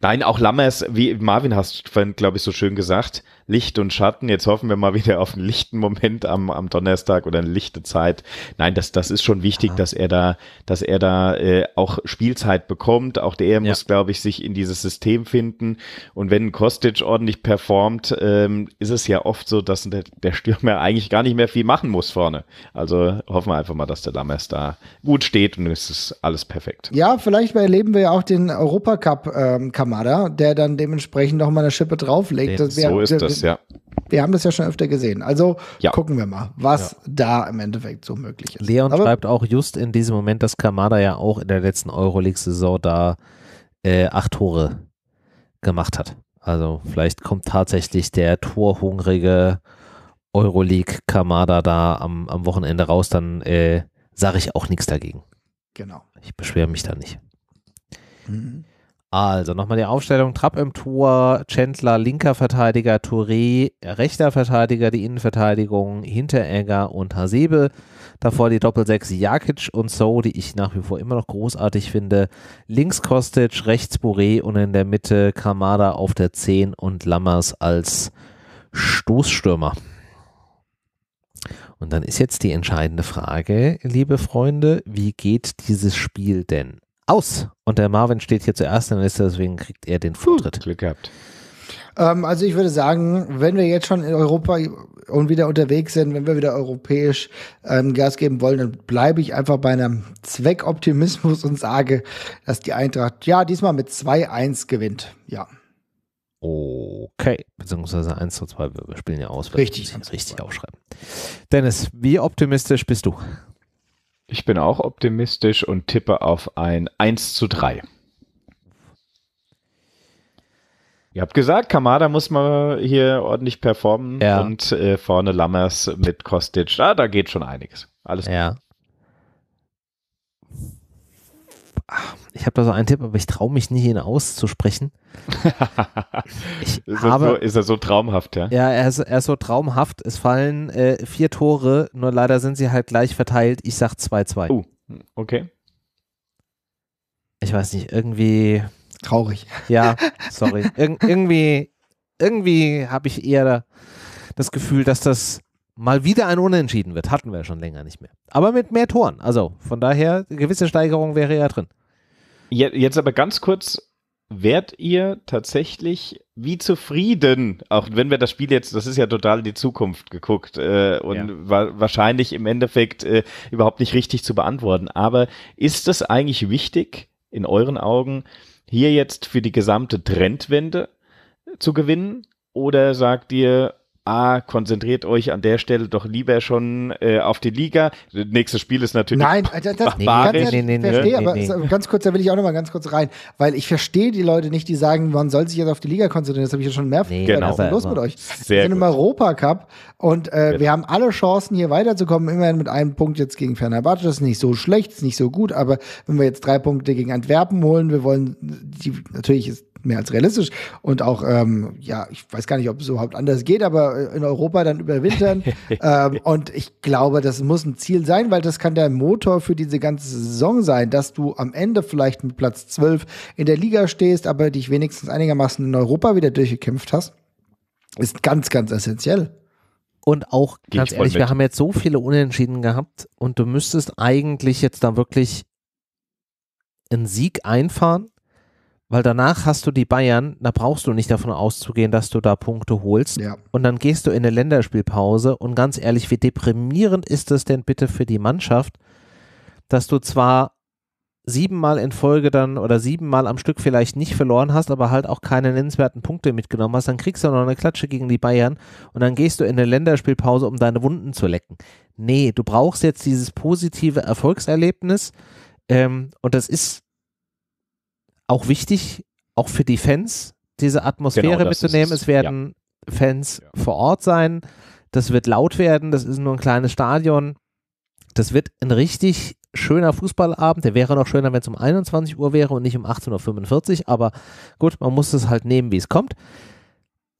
Nein, auch Lammers, wie Marvin hast glaube ich, so schön gesagt, Licht und Schatten. Jetzt hoffen wir mal wieder auf einen lichten Moment am, am Donnerstag oder eine lichte Zeit. Nein, das, das ist schon wichtig, ja. dass er da, dass er da äh, auch Spielzeit bekommt. Auch der ja. muss, glaube ich, sich in dieses System finden. Und wenn Kostic ordentlich performt, ähm, ist es ja oft so, dass der, der Stürmer eigentlich gar nicht mehr viel machen muss vorne. Also hoffen wir einfach mal, dass der Lammers da gut steht und es ist alles perfekt. Ja, vielleicht erleben wir ja auch den Europacup ähm, Kamada, der dann dementsprechend noch mal eine Schippe drauflegt. So ist das, ja. Wir haben das ja schon öfter gesehen. Also ja. gucken wir mal, was ja. da im Endeffekt so möglich ist. Leon Aber schreibt auch just in diesem Moment, dass Kamada ja auch in der letzten Euroleague-Saison da äh, acht Tore gemacht hat. Also vielleicht kommt tatsächlich der torhungrige Euroleague Kamada da am, am Wochenende raus, dann äh, sage ich auch nichts dagegen. Genau. Ich beschwere mich da nicht. Mhm. Also nochmal die Aufstellung. Trapp im Tor, Chandler linker Verteidiger, Touré rechter Verteidiger, die Innenverteidigung, Hinteregger und Hasebe. Davor die Doppelsechs Jakic und So, die ich nach wie vor immer noch großartig finde. Links Kostic, rechts Bourré und in der Mitte Kamada auf der 10 und Lammers als Stoßstürmer. Und dann ist jetzt die entscheidende Frage, liebe Freunde, wie geht dieses Spiel denn aus. Und der Marvin steht hier zuerst in der Liste, deswegen kriegt er den Vortritt. Glück gehabt. Ähm, also ich würde sagen, wenn wir jetzt schon in Europa und wieder unterwegs sind, wenn wir wieder europäisch ähm, Gas geben wollen, dann bleibe ich einfach bei einem Zweckoptimismus und sage, dass die Eintracht ja diesmal mit 2-1 gewinnt. Ja. Okay, beziehungsweise 1 zu 2, wir spielen ja aus, richtig, richtig aufschreiben. Dennis, wie optimistisch bist du? Ich bin auch optimistisch und tippe auf ein 1 zu 3. Ihr habt gesagt, Kamada muss mal hier ordentlich performen ja. und äh, vorne Lammers mit Kostic. Ah, da geht schon einiges. Alles ja. Gut. Ich habe da so einen Tipp, aber ich traue mich nicht, ihn auszusprechen. <laughs> ist, er habe, so, ist, er so, traumhaft, ja? Ja, er ist, er ist so traumhaft. Es fallen äh, vier Tore, nur leider sind sie halt gleich verteilt. Ich sag 2-2. Uh, okay. Ich weiß nicht, irgendwie. Traurig. Ja, <laughs> sorry. Ir irgendwie irgendwie habe ich eher das Gefühl, dass das mal wieder ein Unentschieden wird. Hatten wir schon länger nicht mehr. Aber mit mehr Toren. Also von daher, eine gewisse Steigerung wäre ja drin. Jetzt aber ganz kurz, wärt ihr tatsächlich wie zufrieden, auch wenn wir das Spiel jetzt, das ist ja total in die Zukunft geguckt äh, und ja. wa wahrscheinlich im Endeffekt äh, überhaupt nicht richtig zu beantworten, aber ist es eigentlich wichtig in euren Augen, hier jetzt für die gesamte Trendwende zu gewinnen? Oder sagt ihr, ah, konzentriert euch an der Stelle doch lieber schon äh, auf die Liga. Nächstes Spiel ist natürlich. Nein, das, das nee, ganz, nee, nee, verstehe, aber ganz kurz, da will ich auch noch mal ganz kurz rein, weil ich verstehe die Leute nicht, die sagen, man soll sich jetzt auf die Liga konzentrieren. Das habe ich ja schon mehrfach nee, genau. Was ist los mit euch? Sehr wir sind gut. im Europacup und äh, wir haben alle Chancen, hier weiterzukommen. Immerhin mit einem Punkt jetzt gegen Fenerbahce. Das ist nicht so schlecht, ist nicht so gut, aber wenn wir jetzt drei Punkte gegen Antwerpen holen, wir wollen, die natürlich ist mehr als realistisch. Und auch, ähm, ja, ich weiß gar nicht, ob es überhaupt anders geht, aber äh, in Europa dann überwintern. <laughs> ähm, und ich glaube, das muss ein Ziel sein, weil das kann der Motor für diese ganze Saison sein, dass du am Ende vielleicht mit Platz 12 in der Liga stehst, aber dich wenigstens einigermaßen in Europa wieder durchgekämpft hast. Ist ganz, ganz essentiell. Und auch, Geht ganz ehrlich, wir haben jetzt so viele Unentschieden gehabt und du müsstest eigentlich jetzt da wirklich einen Sieg einfahren weil danach hast du die Bayern, da brauchst du nicht davon auszugehen, dass du da Punkte holst. Ja. Und dann gehst du in eine Länderspielpause. Und ganz ehrlich, wie deprimierend ist es denn bitte für die Mannschaft, dass du zwar siebenmal in Folge dann oder siebenmal am Stück vielleicht nicht verloren hast, aber halt auch keine nennenswerten Punkte mitgenommen hast, dann kriegst du noch eine Klatsche gegen die Bayern und dann gehst du in eine Länderspielpause, um deine Wunden zu lecken. Nee, du brauchst jetzt dieses positive Erfolgserlebnis ähm, und das ist auch wichtig, auch für die Fans, diese Atmosphäre genau, mitzunehmen. Es werden ja. Fans ja. vor Ort sein, das wird laut werden, das ist nur ein kleines Stadion. Das wird ein richtig schöner Fußballabend. Der wäre noch schöner, wenn es um 21 Uhr wäre und nicht um 18.45 Uhr. Aber gut, man muss es halt nehmen, wie es kommt.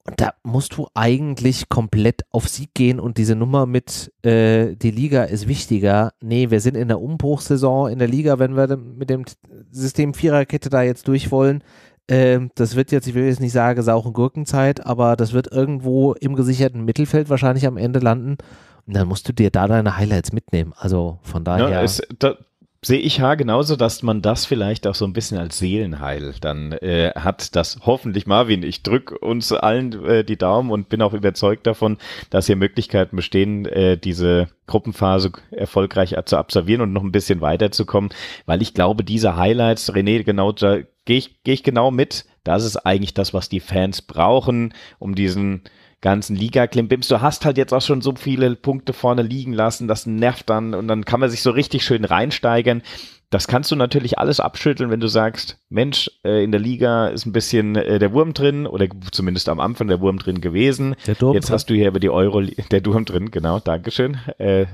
Und da musst du eigentlich komplett auf Sieg gehen und diese Nummer mit äh, die Liga ist wichtiger. Nee, wir sind in der Umbruchssaison in der Liga, wenn wir mit dem System Viererkette da jetzt durch wollen. Äh, das wird jetzt, ich will jetzt nicht sagen, sauren Gurkenzeit, aber das wird irgendwo im gesicherten Mittelfeld wahrscheinlich am Ende landen. Und dann musst du dir da deine Highlights mitnehmen. Also von daher. Ja, es, da, sehe ich ja genauso, dass man das vielleicht auch so ein bisschen als Seelenheil dann äh, hat, dass hoffentlich Marvin, ich drücke uns allen äh, die Daumen und bin auch überzeugt davon, dass hier Möglichkeiten bestehen, äh, diese Gruppenphase erfolgreich zu absolvieren und noch ein bisschen weiterzukommen, weil ich glaube, diese Highlights, René, genau, da gehe ich, geh ich genau mit, das ist eigentlich das, was die Fans brauchen, um diesen ganzen Liga-Klimbims. Du hast halt jetzt auch schon so viele Punkte vorne liegen lassen, das nervt dann und dann kann man sich so richtig schön reinsteigern. Das kannst du natürlich alles abschütteln, wenn du sagst, Mensch, äh, in der Liga ist ein bisschen äh, der Wurm drin oder zumindest am Anfang der Wurm drin gewesen. Der Durm Jetzt drin. hast du hier über die Euro, der Durm drin, genau, Dankeschön. Äh,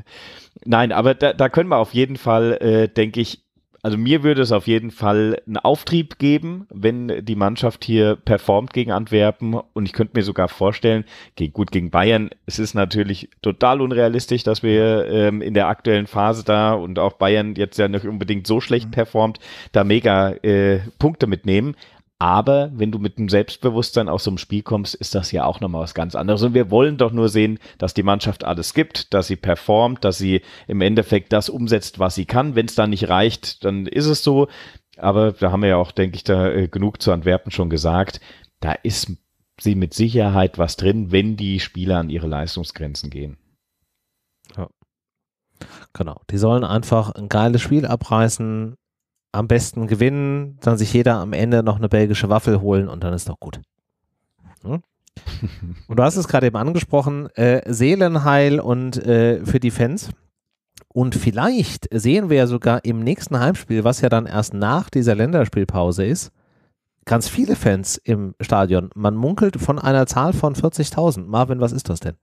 nein, aber da, da können wir auf jeden Fall, äh, denke ich, also mir würde es auf jeden Fall einen Auftrieb geben, wenn die Mannschaft hier performt gegen Antwerpen und ich könnte mir sogar vorstellen, okay, gut gegen Bayern, es ist natürlich total unrealistisch, dass wir ähm, in der aktuellen Phase da und auch Bayern jetzt ja nicht unbedingt so schlecht mhm. performt, da mega äh, Punkte mitnehmen. Aber wenn du mit dem Selbstbewusstsein aus so einem Spiel kommst, ist das ja auch nochmal was ganz anderes. Und wir wollen doch nur sehen, dass die Mannschaft alles gibt, dass sie performt, dass sie im Endeffekt das umsetzt, was sie kann. Wenn es dann nicht reicht, dann ist es so. Aber da haben wir ja auch, denke ich, da äh, genug zu Antwerpen schon gesagt. Da ist sie mit Sicherheit was drin, wenn die Spieler an ihre Leistungsgrenzen gehen. Ja. Genau. Die sollen einfach ein geiles Spiel abreißen, am besten gewinnen, dann sich jeder am Ende noch eine belgische Waffel holen und dann ist doch gut. Hm? <laughs> Und du hast es gerade eben angesprochen, äh, Seelenheil und äh, für die Fans. Und vielleicht sehen wir ja sogar im nächsten Heimspiel, was ja dann erst nach dieser Länderspielpause ist, ganz viele Fans im Stadion. Man munkelt von einer Zahl von 40.000. Marvin, was ist das denn?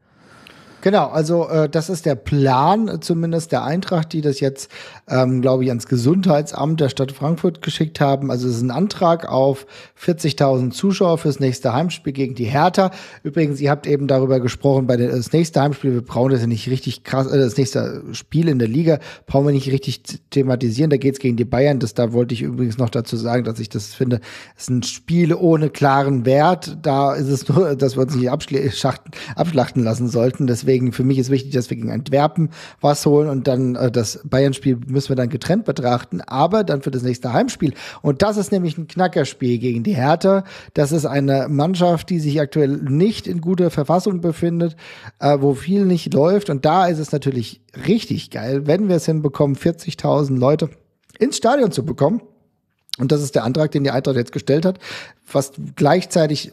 Genau, also äh, das ist der Plan zumindest der Eintracht, die das jetzt, ähm, glaube ich, ans Gesundheitsamt der Stadt Frankfurt geschickt haben. Also es ist ein Antrag auf 40.000 Zuschauer fürs nächste Heimspiel gegen die Hertha. Übrigens, ihr habt eben darüber gesprochen, bei der, das nächste Heimspiel, wir brauchen das ja nicht richtig krass, äh, das nächste Spiel in der Liga brauchen wir nicht richtig thematisieren. Da geht's gegen die Bayern. Das da wollte ich übrigens noch dazu sagen, dass ich das finde, es sind Spiele ohne klaren Wert. Da ist es nur, dass wir uns nicht abschlachten lassen sollten. Deswegen Deswegen für mich ist wichtig, dass wir gegen Antwerpen was holen und dann äh, das Bayern-Spiel müssen wir dann getrennt betrachten, aber dann für das nächste Heimspiel. Und das ist nämlich ein Knackerspiel gegen die Hertha. Das ist eine Mannschaft, die sich aktuell nicht in guter Verfassung befindet, äh, wo viel nicht läuft. Und da ist es natürlich richtig geil, wenn wir es hinbekommen, 40.000 Leute ins Stadion zu bekommen. Und das ist der Antrag, den die Eintracht jetzt gestellt hat, was gleichzeitig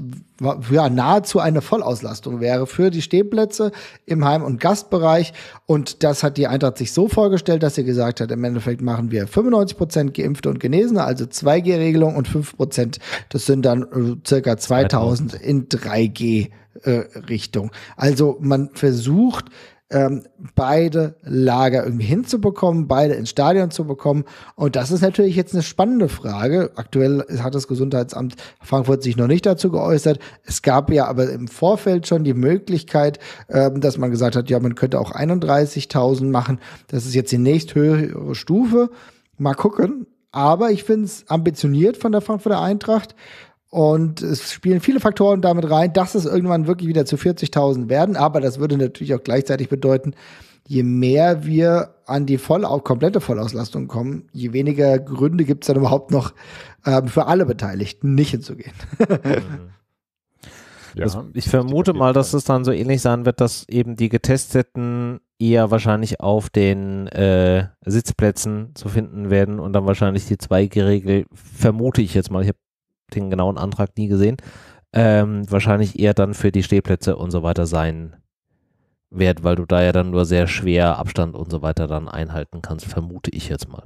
ja, nahezu eine Vollauslastung wäre für die Stehplätze im Heim- und Gastbereich. Und das hat die Eintracht sich so vorgestellt, dass sie gesagt hat, im Endeffekt machen wir 95 Prozent Geimpfte und Genesene, also 2G-Regelung und 5 Prozent, das sind dann äh, circa 2000 in 3G-Richtung. Äh, also man versucht, ähm, beide Lager irgendwie hinzubekommen, beide ins Stadion zu bekommen. Und das ist natürlich jetzt eine spannende Frage. Aktuell hat das Gesundheitsamt Frankfurt sich noch nicht dazu geäußert. Es gab ja aber im Vorfeld schon die Möglichkeit, ähm, dass man gesagt hat, ja, man könnte auch 31.000 machen. Das ist jetzt die nächsthöhere Stufe. Mal gucken. Aber ich finde es ambitioniert von der Frankfurter Eintracht. Und es spielen viele Faktoren damit rein, dass es irgendwann wirklich wieder zu 40.000 werden. Aber das würde natürlich auch gleichzeitig bedeuten, je mehr wir an die voll, komplette Vollauslastung kommen, je weniger Gründe gibt es dann überhaupt noch ähm, für alle Beteiligten, nicht hinzugehen. <laughs> Ja, das, ich vermute mal, dass es dann so ähnlich sein wird, dass eben die Getesteten eher wahrscheinlich auf den äh, Sitzplätzen zu finden werden und dann wahrscheinlich die 2G-Regel, vermute ich jetzt mal, ich habe den genauen Antrag nie gesehen, ähm, wahrscheinlich eher dann für die Stehplätze und so weiter sein wird, weil du da ja dann nur sehr schwer Abstand und so weiter dann einhalten kannst, vermute ich jetzt mal.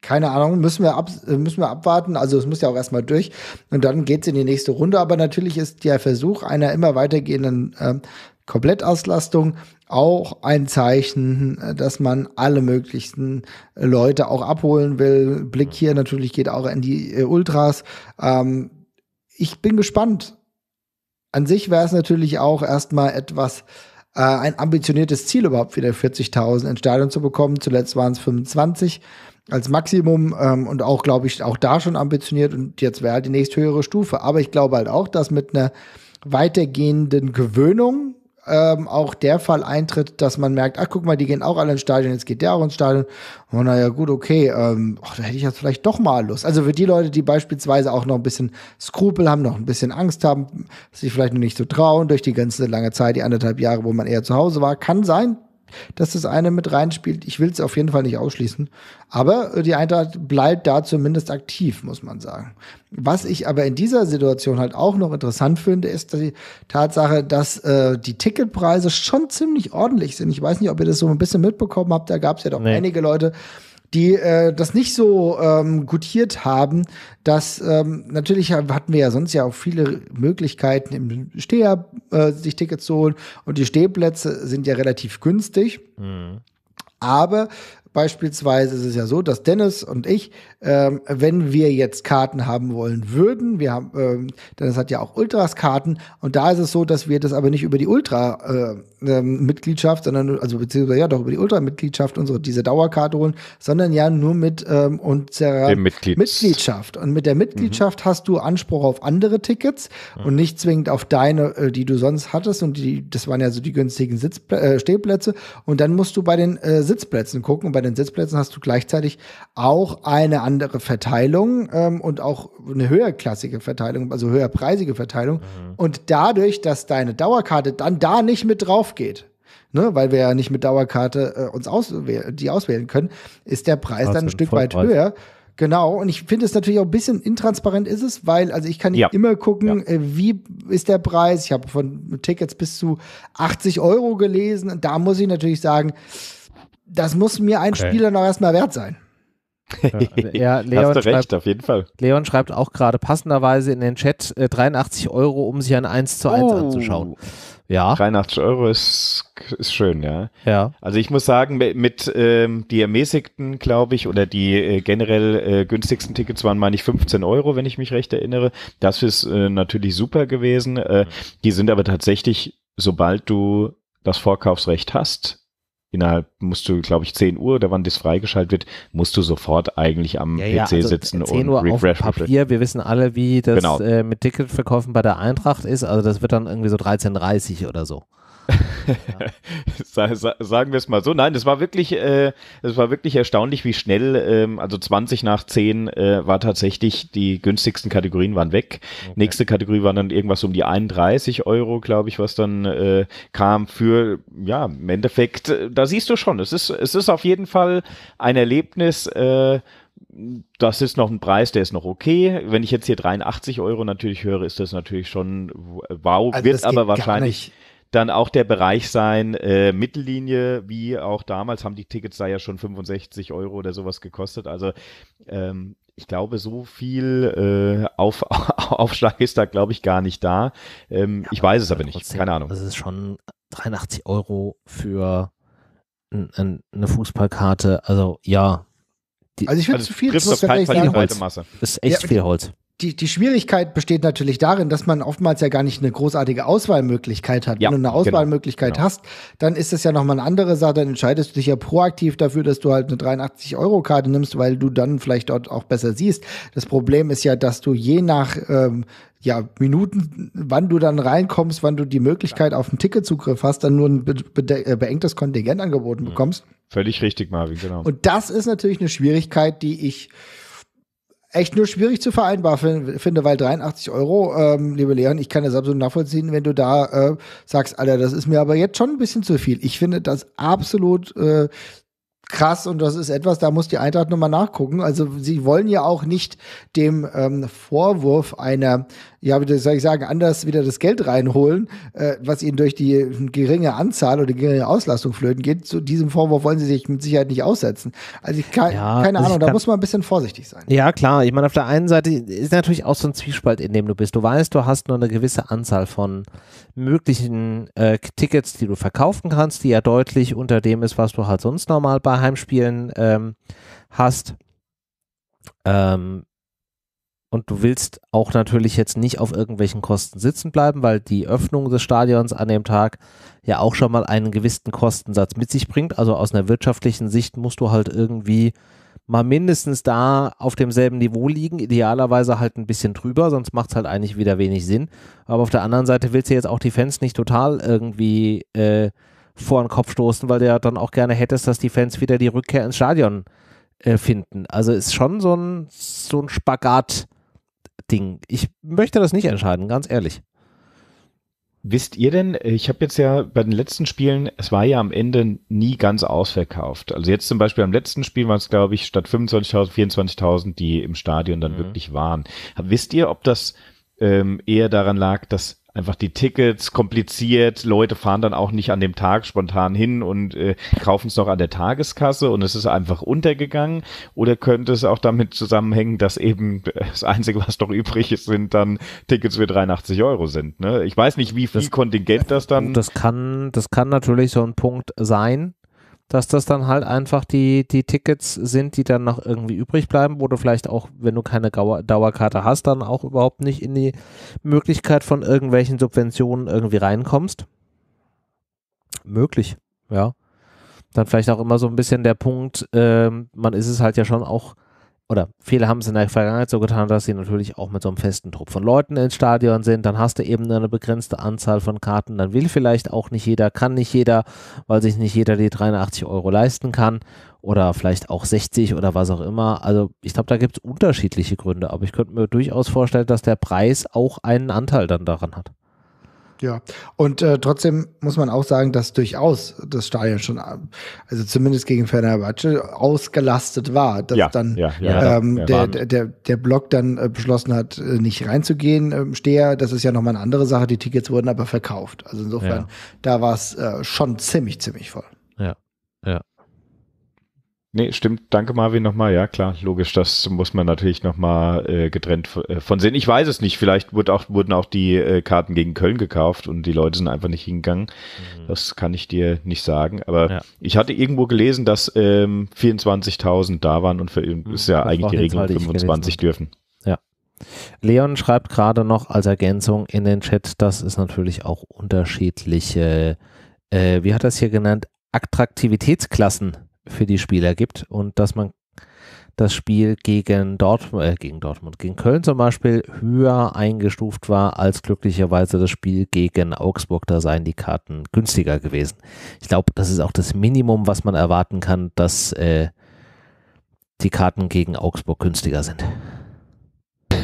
Keine Ahnung, müssen wir, ab, müssen wir abwarten. Also es muss ja auch erstmal durch und dann geht es in die nächste Runde. Aber natürlich ist der Versuch einer immer weitergehenden äh, Komplettauslastung auch ein Zeichen, dass man alle möglichen Leute auch abholen will. Blick hier natürlich geht auch in die äh, Ultras. Ähm, ich bin gespannt. An sich wäre es natürlich auch erstmal etwas äh, ein ambitioniertes Ziel überhaupt wieder 40.000 ins Stadion zu bekommen. Zuletzt waren es 25 als Maximum ähm, und auch, glaube ich, auch da schon ambitioniert und jetzt wäre halt die nächsthöhere Stufe. Aber ich glaube halt auch, dass mit einer weitergehenden Gewöhnung ähm, auch der Fall eintritt, dass man merkt, ach guck mal, die gehen auch alle ins Stadion, jetzt geht der auch ins Stadion. Und oh, naja, gut, okay, ähm, oh, da hätte ich jetzt vielleicht doch mal Lust. Also für die Leute, die beispielsweise auch noch ein bisschen Skrupel haben, noch ein bisschen Angst haben, sich vielleicht noch nicht so trauen durch die ganze lange Zeit, die anderthalb Jahre, wo man eher zu Hause war, kann sein, dass das eine mit reinspielt. Ich will es auf jeden Fall nicht ausschließen. Aber die Eintracht bleibt da zumindest aktiv, muss man sagen. Was ich aber in dieser Situation halt auch noch interessant finde, ist die Tatsache, dass äh, die Ticketpreise schon ziemlich ordentlich sind. Ich weiß nicht, ob ihr das so ein bisschen mitbekommen habt. Da gab es ja doch nee. einige Leute, die äh, das nicht so ähm, gutiert haben, dass ähm, natürlich hatten wir ja sonst ja auch viele Möglichkeiten im Steher äh, sich Tickets zu holen und die Stehplätze sind ja relativ günstig. Mhm. Aber Beispielsweise ist es ja so, dass Dennis und ich, ähm, wenn wir jetzt Karten haben wollen würden, wir haben, ähm, Dennis hat ja auch Ultras-Karten und da ist es so, dass wir das aber nicht über die Ultra-Mitgliedschaft, äh, ähm, sondern, also beziehungsweise ja doch über die Ultra-Mitgliedschaft unsere, diese Dauerkarte holen, sondern ja nur mit ähm, unserer Mitglieds Mitgliedschaft. Und mit der Mitgliedschaft mhm. hast du Anspruch auf andere Tickets mhm. und nicht zwingend auf deine, äh, die du sonst hattest und die, das waren ja so die günstigen Sitzplä äh, Stehplätze und dann musst du bei den äh, Sitzplätzen gucken und bei den Sitzplätzen hast du gleichzeitig auch eine andere Verteilung ähm, und auch eine höherklassige Verteilung, also höherpreisige Verteilung. Mhm. Und dadurch, dass deine Dauerkarte dann da nicht mit drauf geht, ne, weil wir ja nicht mit Dauerkarte äh, uns auswählen, die auswählen können, ist der Preis das dann ein Stück weit höher. Genau, und ich finde es natürlich auch ein bisschen intransparent ist es, weil, also ich kann nicht ja. immer gucken, ja. äh, wie ist der Preis. Ich habe von Tickets bis zu 80 Euro gelesen und da muss ich natürlich sagen, das muss mir ein okay. Spieler noch erstmal wert sein. Ja, Leon <laughs> Hast du recht, schreibt, auf jeden Fall. Leon schreibt auch gerade passenderweise in den Chat äh, 83 Euro, um sich ein 1 zu 1 oh. anzuschauen. Ja. 83 Euro ist, ist schön, ja. Ja. Also ich muss sagen, mit ähm, die ermäßigten, glaube ich, oder die äh, generell äh, günstigsten Tickets waren, meine ich, 15 Euro, wenn ich mich recht erinnere. Das ist äh, natürlich super gewesen. Äh, die sind aber tatsächlich, sobald du das Vorkaufsrecht hast, innerhalb musst du, glaube ich, 10 Uhr oder wann das freigeschaltet wird, musst du sofort eigentlich am ja, ja, PC also sitzen 10 Uhr und refresh. Auf Papier, wir wissen alle, wie das genau. äh, mit Ticketverkäufen bei der Eintracht ist. Also das wird dann irgendwie so 13.30 oder so. <laughs> Sagen wir es mal so. Nein, das war wirklich, äh, das war wirklich erstaunlich, wie schnell, ähm, also 20 nach 10 äh, war tatsächlich, die günstigsten Kategorien waren weg. Okay. Nächste Kategorie waren dann irgendwas um die 31 Euro, glaube ich, was dann äh, kam für, ja, im Endeffekt, äh, da siehst du schon, es ist, es ist auf jeden Fall ein Erlebnis, äh, das ist noch ein Preis, der ist noch okay. Wenn ich jetzt hier 83 Euro natürlich höre, ist das natürlich schon wow, also wird aber wahrscheinlich dann auch der Bereich sein, äh, Mittellinie, wie auch damals haben die Tickets da ja schon 65 Euro oder sowas gekostet. Also ähm, ich glaube, so viel äh, Auf, <laughs> Aufschlag ist da, glaube ich, gar nicht da. Ähm, ja, ich weiß es aber nicht, keine Ahnung. Das ist schon 83 Euro für ein, ein, eine Fußballkarte. Also ja. Die, also ich finde also zu viel. Das ist Das ist echt ja, viel Holz die, die Schwierigkeit besteht natürlich darin, dass man oftmals ja gar nicht eine großartige Auswahlmöglichkeit hat. Ja, Wenn du eine. Auswahlmöglichkeit genau. hast, dann ist es ja nochmal eine andere Sache. Dann entscheidest du dich ja proaktiv dafür, dass du halt eine 83-Euro-Karte nimmst, weil du dann vielleicht dort auch besser siehst. Das Problem ist ja, dass du je nach ähm, ja, Minuten, wann du dann reinkommst, wann du die Möglichkeit auf einen Ticketzugriff hast, dann nur ein be be äh, beengtes Kontingent angeboten bekommst. Völlig richtig, Marvin, genau. Und das ist natürlich eine Schwierigkeit, die ich echt nur schwierig zu vereinbar finde, weil 83 Euro, ähm, liebe Leon, ich kann das absolut nachvollziehen, wenn du da äh, sagst, Alter, das ist mir aber jetzt schon ein bisschen zu viel. Ich finde das absolut äh, krass und das ist etwas, da muss die Eintracht nochmal nachgucken. Also sie wollen ja auch nicht dem ähm, Vorwurf einer ja, wie soll ich sagen, anders wieder das Geld reinholen, äh, was ihnen durch die geringe Anzahl oder die geringe Auslastung flöten geht. Zu diesem Vorwurf wollen sie sich mit Sicherheit nicht aussetzen. Also ich kann, ja, keine also Ahnung, da muss man ein bisschen vorsichtig sein. Ja, klar. Ich meine, auf der einen Seite ist natürlich auch so ein Zwiespalt, in dem du bist. Du weißt, du hast nur eine gewisse Anzahl von möglichen äh, Tickets, die du verkaufen kannst, die ja deutlich unter dem ist, was du halt sonst normal bei Heimspielen ähm, hast. Ähm, und du willst auch natürlich jetzt nicht auf irgendwelchen Kosten sitzen bleiben, weil die Öffnung des Stadions an dem Tag ja auch schon mal einen gewissen Kostensatz mit sich bringt. Also aus einer wirtschaftlichen Sicht musst du halt irgendwie mal mindestens da auf demselben Niveau liegen, idealerweise halt ein bisschen drüber, sonst macht es halt eigentlich wieder wenig Sinn. Aber auf der anderen Seite willst du jetzt auch die Fans nicht total irgendwie äh, vor den Kopf stoßen, weil du ja dann auch gerne hättest, dass die Fans wieder die Rückkehr ins Stadion äh, finden. Also ist schon so ein, so ein Spagat, Ding. Ich möchte das nicht entscheiden, ganz ehrlich. Wisst ihr denn, ich habe jetzt ja bei den letzten Spielen, es war ja am Ende nie ganz ausverkauft. Also jetzt zum Beispiel am letzten Spiel waren es, glaube ich, statt 25.000, 24.000, die im Stadion dann mhm. wirklich waren. Wisst ihr, ob das ähm, eher daran lag, dass einfach die Tickets kompliziert. Leute fahren dann auch nicht an dem Tag spontan hin und äh, kaufen es noch an der Tageskasse und es ist einfach untergegangen. Oder könnte es auch damit zusammenhängen, dass eben das Einzige, was doch übrig ist, sind dann Tickets für 83 Euro sind. Ne? Ich weiß nicht, wie viel das, Kontingent das dann. Das kann, das kann natürlich so ein Punkt sein dass das dann halt einfach die, die Tickets sind, die dann noch irgendwie übrig bleiben, wo du vielleicht auch, wenn du keine Dauer Dauerkarte hast, dann auch überhaupt nicht in die Möglichkeit von irgendwelchen Subventionen irgendwie reinkommst. Möglich, ja. Dann vielleicht auch immer so ein bisschen der Punkt, äh, man ist es halt ja schon auch oder viele haben es in der Vergangenheit so getan, dass sie natürlich auch mit so einem festen Trupp von Leuten ins Stadion sind. Dann hast du eben eine begrenzte Anzahl von Karten. Dann will vielleicht auch nicht jeder, kann nicht jeder, weil sich nicht jeder die 83 Euro leisten kann. Oder vielleicht auch 60 oder was auch immer. Also ich glaube, da gibt es unterschiedliche Gründe. Aber ich könnte mir durchaus vorstellen, dass der Preis auch einen Anteil dann daran hat. Ja, und äh, trotzdem muss man auch sagen, dass durchaus das Stadion schon, also zumindest gegen Fenerbahce, ausgelastet war. Dass ja, dann ja, ja, ähm, der, der, der, der Block dann äh, beschlossen hat, äh, nicht reinzugehen. Ähm, Steher, das ist ja nochmal eine andere Sache. Die Tickets wurden aber verkauft. Also insofern, da war es äh, schon ziemlich, ziemlich voll. Ja, ja. Nee, stimmt. Danke, Marvin, nochmal. Ja, klar, logisch. Das muss man natürlich nochmal äh, getrennt äh, von sehen. Ich weiß es nicht. Vielleicht wurde auch, wurden auch die äh, Karten gegen Köln gekauft und die Leute sind einfach nicht hingegangen. Mhm. Das kann ich dir nicht sagen. Aber ja. ich hatte irgendwo gelesen, dass ähm, 24.000 da waren und für, mhm. ist ja das eigentlich die Regelung, 25 dürfen. Ja. Leon schreibt gerade noch als Ergänzung in den Chat, dass es natürlich auch unterschiedliche, äh, wie hat es hier genannt, Attraktivitätsklassen für die Spieler gibt und dass man das Spiel gegen Dortmund, äh, gegen Dortmund, gegen Köln zum Beispiel höher eingestuft war als glücklicherweise das Spiel gegen Augsburg. Da seien die Karten günstiger gewesen. Ich glaube, das ist auch das Minimum, was man erwarten kann, dass äh, die Karten gegen Augsburg günstiger sind. <laughs>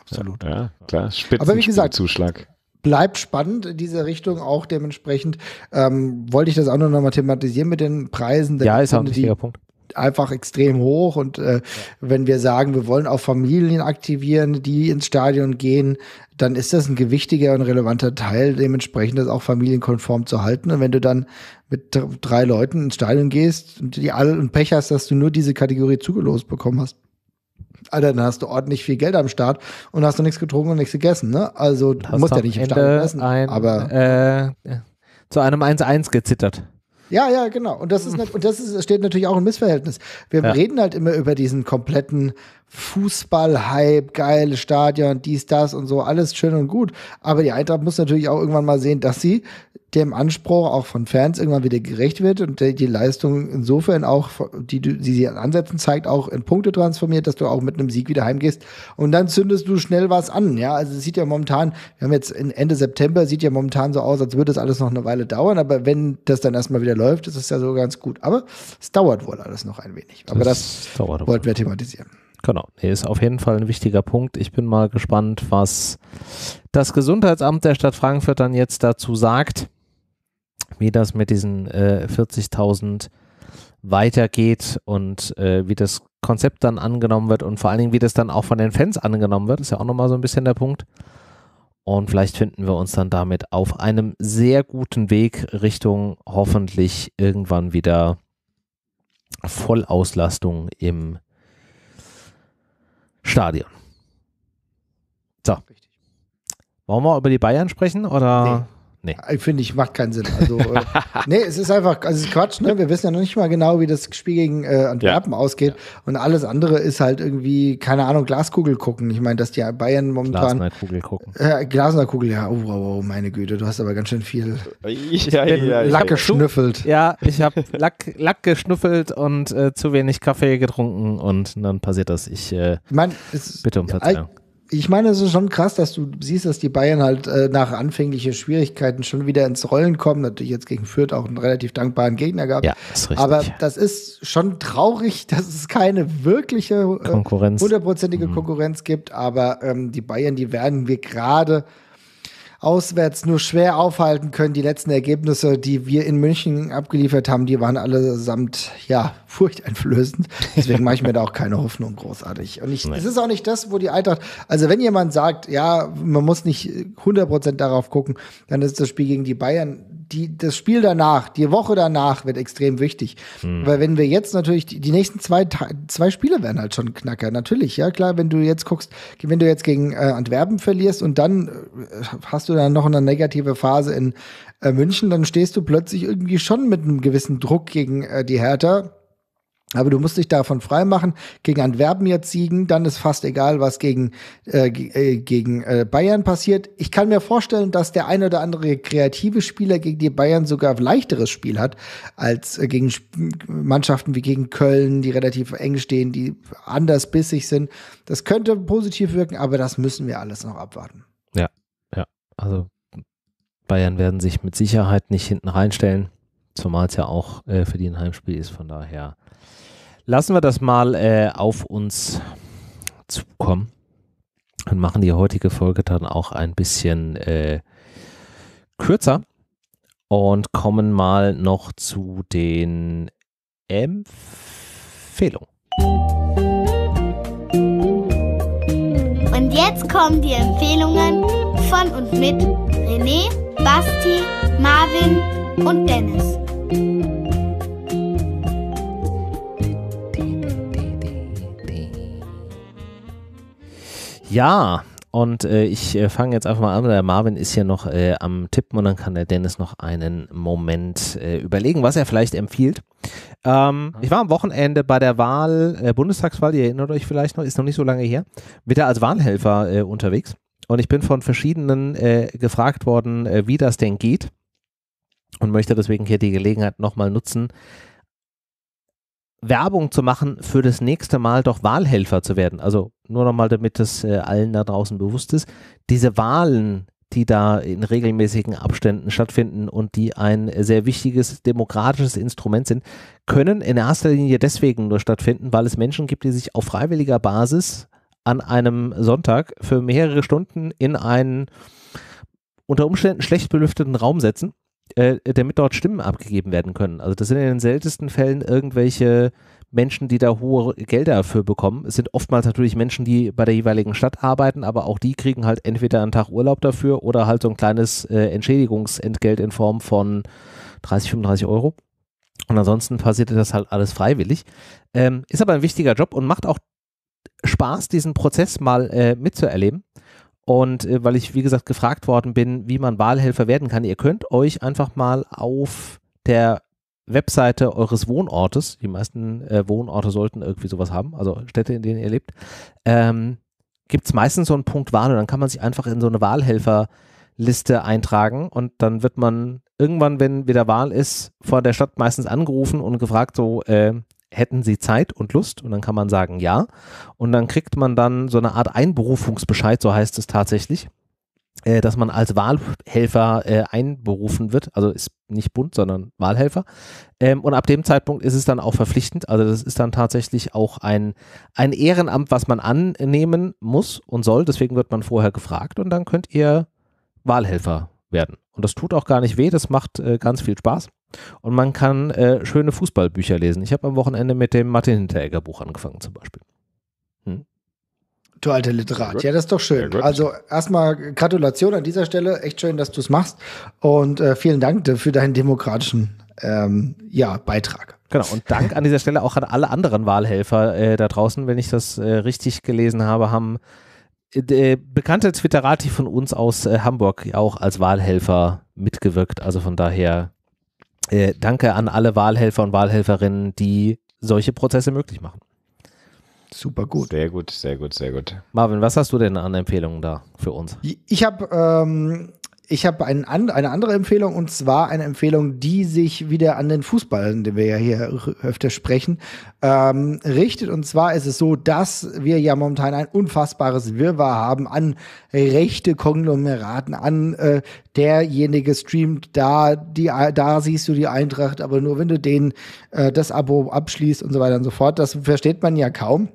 Absolut. Ja, klar. Spitzen Aber wie gesagt, Zuschlag bleibt spannend in diese Richtung auch dementsprechend. Ähm, wollte ich das auch noch mal thematisieren mit den Preisen. Ja, ist auch ein wichtiger Punkt einfach extrem hoch. Und äh, ja. wenn wir sagen, wir wollen auch Familien aktivieren, die ins Stadion gehen, dann ist das ein gewichtiger und relevanter Teil, dementsprechend das auch familienkonform zu halten. Und wenn du dann mit drei Leuten ins Stadion gehst und die alle und Pech hast, dass du nur diese Kategorie zugelost bekommen hast, Alter, dann hast du ordentlich viel Geld am Start und hast du nichts getrunken und nichts gegessen, ne? Also du musst ja nicht im Stadion essen, ein, aber äh, zu einem 1-1 gezittert. Ja, ja, genau. Und das ist und das ist, steht natürlich auch im Missverhältnis. Wir ja. reden halt immer über diesen kompletten Fußball-Hype, geile Stadion, dies, das und so, alles schön und gut. Aber die Eintracht muss natürlich auch irgendwann mal sehen, dass sie dem Anspruch auch von Fans irgendwann wieder gerecht wird und die Leistung insofern auch, die, die sie an Ansätzen zeigt, auch in Punkte transformiert, dass du auch mit einem Sieg wieder heimgehst und dann zündest du schnell was an. Ja, also es sieht ja momentan, wir haben jetzt Ende September, sieht ja momentan so aus, als würde das alles noch eine Weile dauern, aber wenn das dann erstmal wieder läuft, ist es ja so ganz gut. Aber es dauert wohl alles noch ein wenig. Aber das, das wollten wir thematisieren. Genau, nee, ist auf jeden Fall ein wichtiger Punkt. Ich bin mal gespannt, was das Gesundheitsamt der Stadt Frankfurt dann jetzt dazu sagt, wie das mit diesen äh, 40.000 weitergeht und äh, wie das Konzept dann angenommen wird und vor allen Dingen, wie das dann auch von den Fans angenommen wird, ist ja auch nochmal so ein bisschen der Punkt. Und vielleicht finden wir uns dann damit auf einem sehr guten Weg Richtung hoffentlich irgendwann wieder Vollauslastung im Stadion. So. Wollen wir über die Bayern sprechen oder? Nee. Nee. Finde ich, macht keinen Sinn. Also, äh, <laughs> nee, es ist einfach, also es ist Quatsch, ne? Wir wissen ja noch nicht mal genau, wie das Spiel gegen äh, Antwerpen ja. ausgeht. Und alles andere ist halt irgendwie, keine Ahnung, Glaskugel gucken. Ich meine, dass die Bayern momentan. Glasnerkugel gucken. Äh, Glasnerkugel, ja. Oh, oh, oh, meine Güte, du hast aber ganz schön viel ja, ja, Lack geschnüffelt. Ja, ich habe Lack, Lack geschnüffelt und äh, zu wenig Kaffee getrunken und dann passiert das. Ich, äh, ich mein, bitte um Verzeihung ich meine, es ist schon krass, dass du siehst, dass die Bayern halt äh, nach anfänglichen Schwierigkeiten schon wieder ins Rollen kommen. Natürlich jetzt gegen Fürth auch einen relativ dankbaren Gegner gehabt. Ja, ist richtig. Aber das ist schon traurig, <laughs> dass es keine wirkliche äh, Konkurrenz. hundertprozentige mhm. Konkurrenz gibt. Aber ähm, die Bayern, die werden wir gerade auswärts nur schwer aufhalten können. Die letzten Ergebnisse, die wir in München abgeliefert haben, die waren allesamt, ja, <laughs> furchteinflößend. Deswegen mache ich mir da auch keine Hoffnung großartig. Und ich, es ist auch nicht das, wo die Eintracht, also wenn jemand sagt, ja, man muss nicht 100% darauf gucken, dann ist das Spiel gegen die Bayern die, das Spiel danach, die Woche danach wird extrem wichtig. Mhm. Weil wenn wir jetzt natürlich, die, die nächsten zwei, zwei Spiele werden halt schon knacker. Natürlich, ja klar, wenn du jetzt guckst, wenn du jetzt gegen äh, Antwerpen verlierst und dann äh, hast du dann noch eine negative Phase in äh, München, dann stehst du plötzlich irgendwie schon mit einem gewissen Druck gegen äh, die Hertha aber du musst dich davon freimachen, gegen Antwerpen jetzt siegen, dann ist fast egal, was gegen, äh, äh, gegen äh, Bayern passiert. Ich kann mir vorstellen, dass der ein oder andere kreative Spieler gegen die Bayern sogar ein leichteres Spiel hat, als äh, gegen Mannschaften wie gegen Köln, die relativ eng stehen, die anders bissig sind. Das könnte positiv wirken, aber das müssen wir alles noch abwarten. Ja, ja. Also Bayern werden sich mit Sicherheit nicht hinten reinstellen, zumal es ja auch äh, für die ein Heimspiel ist, von daher lassen wir das mal äh, auf uns zukommen und machen die heutige Folge dann auch ein bisschen äh, kürzer und kommen mal noch zu den Empfehlungen. Und jetzt kommen die Empfehlungen von und mit René, Basti, Marvin und Dennis. Ja, und äh, ich äh, fange jetzt einfach mal an. Der Marvin ist hier noch äh, am Tippen und dann kann der Dennis noch einen Moment äh, überlegen, was er vielleicht empfiehlt. Ähm, ich war am Wochenende bei der Wahl, äh, Bundestagswahl, ihr erinnert euch vielleicht noch, ist noch nicht so lange her, wieder als Wahlhelfer äh, unterwegs. Und ich bin von verschiedenen gefragt worden, wie das denn geht. Und möchte deswegen hier die Gelegenheit nochmal nutzen, Werbung zu machen, für das nächste Mal doch Wahlhelfer zu werden. Also nur nochmal, damit das äh, allen da draußen bewusst ist. Diese Wahlen, die da in regelmäßigen Abständen stattfinden und die ein sehr wichtiges demokratisches Instrument sind, können in erster Linie deswegen nur stattfinden, weil es Menschen gibt, die sich auf freiwilliger Basis an einem Sonntag für mehrere Stunden in einen unter Umständen schlecht belüfteten Raum setzen äh, damit dort Stimmen abgegeben werden können. Also das sind in den seltensten Fällen irgendwelche Menschen, die da hohe Gelder dafür bekommen. Es sind oftmals natürlich Menschen, die bei der jeweiligen Stadt arbeiten, aber auch die kriegen halt entweder einen Tag Urlaub dafür oder halt so ein kleines äh, Entschädigungsentgelt in Form von 30, 35 Euro. Und ansonsten passiert das halt alles freiwillig. Ähm, ist aber ein wichtiger Job und macht auch Spaß, diesen Prozess mal äh, mitzuerleben. Und äh, weil ich, wie gesagt, gefragt worden bin, wie man Wahlhelfer werden kann, ihr könnt euch einfach mal auf der Webseite eures Wohnortes, die meisten äh, Wohnorte sollten irgendwie sowas haben, also Städte, in denen ihr lebt, ähm, gibt es meistens so einen Punkt Wahl und dann kann man sich einfach in so eine Wahlhelferliste eintragen und dann wird man irgendwann, wenn wieder Wahl ist, vor der Stadt meistens angerufen und gefragt, so, äh, hätten Sie Zeit und Lust? Und dann kann man sagen ja. Und dann kriegt man dann so eine Art Einberufungsbescheid, so heißt es tatsächlich. Äh, dass man als Wahlhelfer äh, einberufen wird. Also ist nicht Bund, sondern Wahlhelfer. Ähm, und ab dem Zeitpunkt ist es dann auch verpflichtend. Also das ist dann tatsächlich auch ein, ein Ehrenamt, was man annehmen muss und soll. Deswegen wird man vorher gefragt und dann könnt ihr Wahlhelfer werden. Und das tut auch gar nicht weh, das macht äh, ganz viel Spaß. Und man kann äh, schöne Fußballbücher lesen. Ich habe am Wochenende mit dem Martin Hinteregger Buch angefangen zum Beispiel. Du alter Literat. Ja, das ist doch schön. Also erstmal Gratulation an dieser Stelle. Echt schön, dass du es machst. Und äh, vielen Dank für deinen demokratischen ähm, ja, Beitrag. Genau, und Dank an dieser Stelle auch an alle anderen Wahlhelfer äh, da draußen, wenn ich das äh, richtig gelesen habe, haben äh, bekannte Twitterati von uns aus äh, Hamburg auch als Wahlhelfer mitgewirkt. Also von daher äh, danke an alle Wahlhelfer und Wahlhelferinnen, die solche Prozesse möglich machen. Super gut. Sehr gut, sehr gut, sehr gut. Marvin, was hast du denn an Empfehlungen da für uns? Ich habe ähm, ich habe ein, eine andere Empfehlung und zwar eine Empfehlung, die sich wieder an den Fußball, den wir ja hier öfter sprechen, ähm, richtet. Und zwar ist es so, dass wir ja momentan ein unfassbares Wirrwarr haben an rechte Konglomeraten, an äh, derjenige streamt da, die, da siehst du die Eintracht, aber nur wenn du den äh, das Abo abschließt und so weiter und so fort. Das versteht man ja kaum.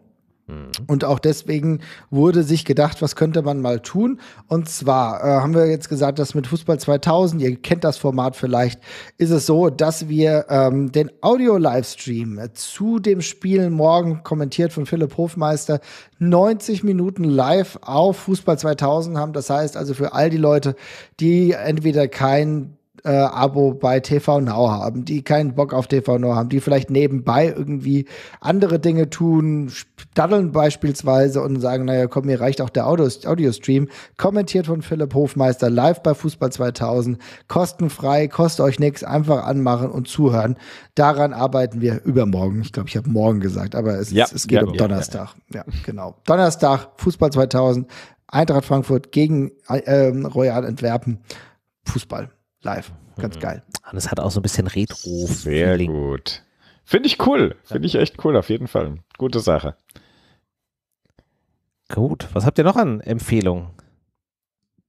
Mhm. Und auch deswegen wurde sich gedacht, was könnte man mal tun? Und zwar äh, haben wir jetzt gesagt, dass mit Fußball 2000, ihr kennt das Format vielleicht, ist es so, dass wir ähm, den Audio-Livestream zu dem Spiel morgen kommentiert von Philipp Hofmeister 90 Minuten live auf Fußball 2000 haben. Das heißt also für all die Leute, die entweder kein äh, Abo bei TV Now haben, die keinen Bock auf TV Now haben, die vielleicht nebenbei irgendwie andere Dinge tun, daddeln beispielsweise und sagen, naja, komm, mir reicht auch der Audio-Stream, kommentiert von Philipp Hofmeister live bei Fußball 2000, kostenfrei, kostet euch nichts, einfach anmachen und zuhören. Daran arbeiten wir übermorgen. Ich glaube, ich habe morgen gesagt, aber es, ja, es geht ja, um ja, Donnerstag. Ja, genau. Donnerstag, Fußball 2000, Eintracht Frankfurt gegen äh, Royal Antwerpen. Fußball live. Ganz mhm. geil. Und es hat auch so ein bisschen Retro. Sehr gut. Finde ich cool. Finde ich echt cool, auf jeden Fall. Gute Sache. Gut. Was habt ihr noch an Empfehlungen?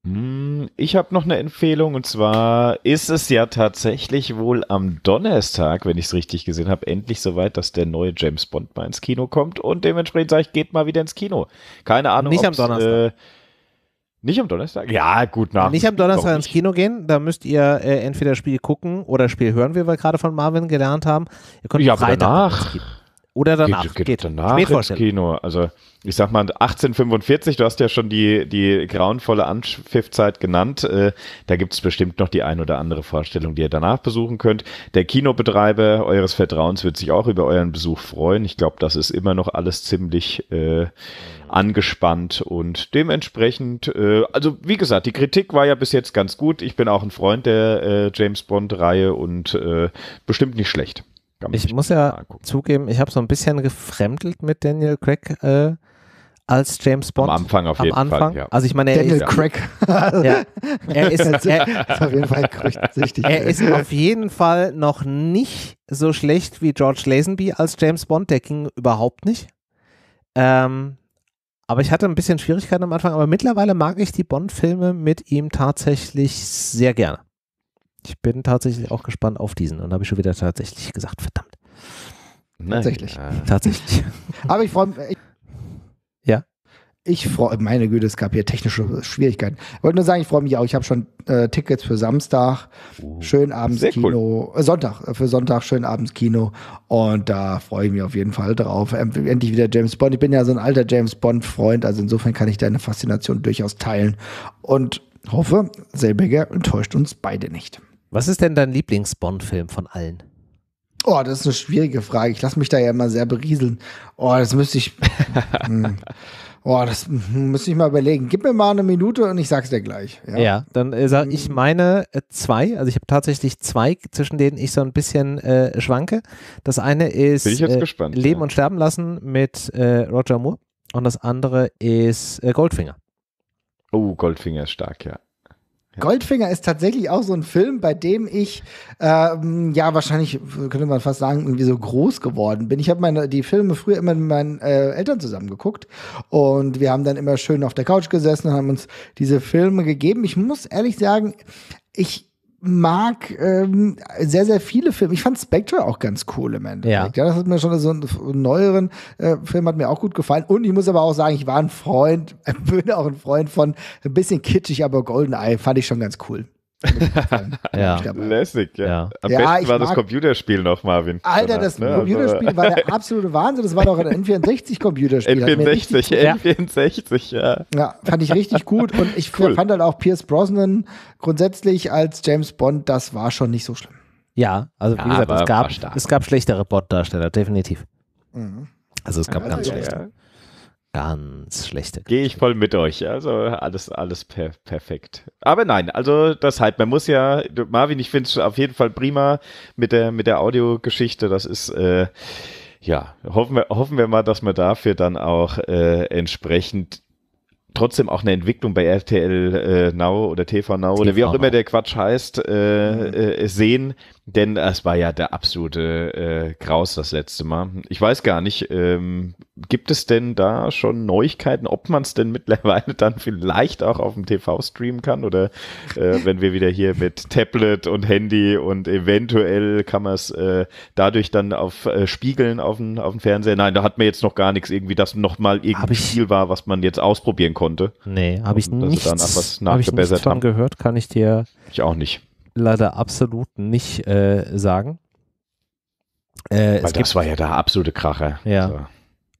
Hm, ich habe noch eine Empfehlung und zwar ist es ja tatsächlich wohl am Donnerstag, wenn ich es richtig gesehen habe, endlich soweit, dass der neue James Bond mal ins Kino kommt und dementsprechend sage ich, geht mal wieder ins Kino. Keine Ahnung. Nicht am Donnerstag. Äh, nicht am Donnerstag? Ja, gut nach. Nicht am Donnerstag ins Kino gehen, da müsst ihr äh, entweder Spiel gucken oder Spiel hören, wie wir gerade von Marvin gelernt haben. Ihr könnt ja, Freitag danach. Oder danach. Geht, geht, geht danach ins Kino. Also ich sag mal 1845, du hast ja schon die, die grauenvolle Anpfiffzeit genannt. Äh, da gibt es bestimmt noch die ein oder andere Vorstellung, die ihr danach besuchen könnt. Der Kinobetreiber eures Vertrauens wird sich auch über euren Besuch freuen. Ich glaube, das ist immer noch alles ziemlich äh, angespannt und dementsprechend, äh, also wie gesagt, die Kritik war ja bis jetzt ganz gut. Ich bin auch ein Freund der äh, James Bond-Reihe und äh, bestimmt nicht schlecht. Ich muss ja zugeben, ich habe so ein bisschen gefremdelt mit Daniel Craig äh, als James Bond. Am Anfang auf am jeden Anfang. Fall. Ja. Also ich meine, er Daniel ist, Craig. <laughs> ja, er ist, er, ist auf jeden Fall Er ist auf jeden Fall noch nicht so schlecht wie George Lazenby als James Bond. Der ging überhaupt nicht. Ähm, aber ich hatte ein bisschen Schwierigkeiten am Anfang. Aber mittlerweile mag ich die Bond-Filme mit ihm tatsächlich sehr gerne. Ich bin tatsächlich auch gespannt auf diesen und habe ich schon wieder tatsächlich gesagt, verdammt. Tatsächlich. Ja. <laughs> Tatsächlich. Aber ich freue mich. Ja. Ich freue meine Güte, es gab hier technische Schwierigkeiten. Ich wollte nur sagen, ich freue mich auch. Ich habe schon äh, Tickets für Samstag, uh, schön abends Kino, cool. äh, Sonntag, äh, für Sonntag schön abends Kino. Und da freue ich mich auf jeden Fall drauf. Ähm, endlich wieder James Bond. Ich bin ja so ein alter James Bond-Freund, also insofern kann ich deine Faszination durchaus teilen. Und hoffe, selbiger enttäuscht uns beide nicht. Was ist denn dein Lieblings-Bond-Film von allen? Oh, das ist eine schwierige Frage. Ich lasse mich da ja immer sehr berieseln. Oh, das müsste ich. <laughs> Hm. oh, das müsste ich mal überlegen. Gib mir mal eine Minute und ich sag's dir gleich. Ja, ja dann äh, sage ich meine äh, zwei. Also ich habe tatsächlich zwei, zwischen denen ich so ein bisschen äh, schwanke. Das eine ist äh, gespannt, Leben ja. und Sterben lassen mit äh, Roger Moore und das andere ist äh, Goldfinger. Oh, Goldfinger ist stark, ja. Goldfinger ist tatsächlich auch so ein Film, bei dem ich ähm, ja wahrscheinlich könnte man fast sagen irgendwie so groß geworden bin. Ich habe meine die Filme früher immer mit meinen äh, Eltern zusammen geguckt und wir haben dann immer schön auf der Couch gesessen und haben uns diese Filme gegeben. Ich muss ehrlich sagen, ich mag ähm, sehr, sehr viele Filme. Ich fand Spectre auch ganz cool im Endeffekt. Ja. ja das hat mir schon so einen neueren äh, Film hat mir auch gut gefallen. Und ich muss aber auch sagen, ich war ein Freund, <laughs> bin auch ein Freund von ein bisschen kitschig, aber Goldeneye fand ich schon ganz cool. Ja. Lässig, ja. ja. Am ja, besten war das Computerspiel noch, Marvin. Alter, das ne? Computerspiel war der <laughs> absolute Wahnsinn. Das war doch ein N64-Computerspiel. N64, N64, ja. Ja, fand ich richtig gut. Und ich <laughs> cool. fand halt auch Pierce Brosnan grundsätzlich als James Bond, das war schon nicht so schlimm. Ja, also wie ja, gesagt, es gab, es gab schlechtere Bond-Darsteller, definitiv. Mhm. Also es gab also, ganz schlechte. Ganz schlechte. Gehe ich voll mit euch. Also alles, alles per perfekt. Aber nein, also das halt, man muss ja, Marvin, ich finde es auf jeden Fall prima mit der, mit der Audiogeschichte. Das ist, äh, ja, hoffen wir, hoffen wir mal, dass wir dafür dann auch äh, entsprechend trotzdem auch eine Entwicklung bei RTL äh, Now oder TV Now TV oder wie auch immer der Quatsch heißt, äh, mhm. äh, sehen, denn es war ja der absolute äh, Graus das letzte Mal. Ich weiß gar nicht, ähm, gibt es denn da schon Neuigkeiten, ob man es denn mittlerweile dann vielleicht auch auf dem TV streamen kann oder äh, wenn wir wieder hier mit Tablet und Handy und eventuell kann man es äh, dadurch dann auf äh, spiegeln auf dem auf Fernseher? Nein, da hat man jetzt noch gar nichts irgendwie, das nochmal irgendwie Spiel war, was man jetzt ausprobieren konnte. Nee, habe ich nichts, hab ich nichts von gehört, kann ich dir ich auch nicht leider absolut nicht äh, sagen. Äh, Weil das war ja der absolute Kracher. Ja. Also.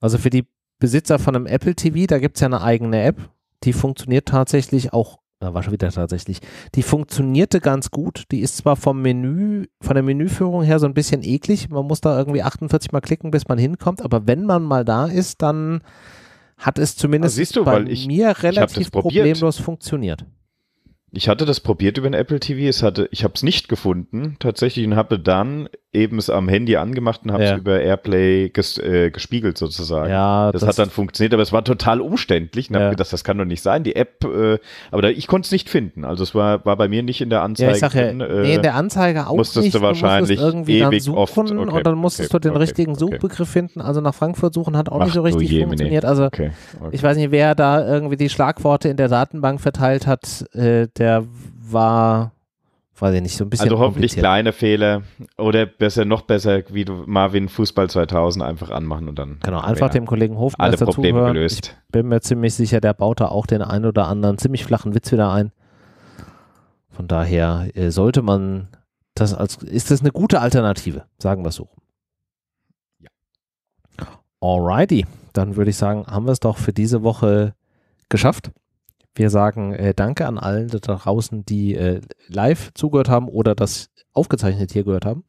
also für die Besitzer von einem Apple TV, da gibt es ja eine eigene App, die funktioniert tatsächlich auch, da war schon wieder tatsächlich, die funktionierte ganz gut. Die ist zwar vom Menü, von der Menüführung her so ein bisschen eklig, man muss da irgendwie 48 Mal klicken, bis man hinkommt, aber wenn man mal da ist, dann hat es zumindest also du, bei ich, mir relativ problemlos funktioniert. Ich hatte das probiert über ein Apple TV, es hatte, ich habe es nicht gefunden tatsächlich und habe dann eben es am Handy angemacht und habe es ja. über Airplay ges, äh, gespiegelt sozusagen. Ja, das, das, hat dann funktioniert, aber es war total umständlich und ja. habe gedacht, das kann doch nicht sein. Die App, äh, aber da, ich konnte es nicht finden. Also es war, war bei mir nicht in der Anzeige. Ja, ich sag ja, drin, äh, nee, in der Anzeige auch musstest nicht. Du wahrscheinlich du irgendwie ewig suchen oft. Okay, und dann musstest okay, du den okay, richtigen Suchbegriff finden. Also nach Frankfurt suchen hat auch Ach, nicht so richtig je, funktioniert. Also ich weiß nicht, wer da irgendwie die Schlagworte in der Datenbank verteilt hat, äh, der war weiß ich nicht, so ein bisschen. Also hoffentlich kleine Fehler oder besser, noch besser, wie du Marvin Fußball 2000 einfach anmachen und dann. Genau, einfach dem Kollegen Hofmeister alle Probleme zuhören. gelöst. Ich bin mir ziemlich sicher, der baut da auch den einen oder anderen ziemlich flachen Witz wieder ein. Von daher äh, sollte man das als, ist das eine gute Alternative, sagen wir es so. Ja. Alrighty, dann würde ich sagen, haben wir es doch für diese Woche geschafft. Wir sagen äh, Danke an allen da draußen, die äh, live zugehört haben oder das aufgezeichnet hier gehört haben.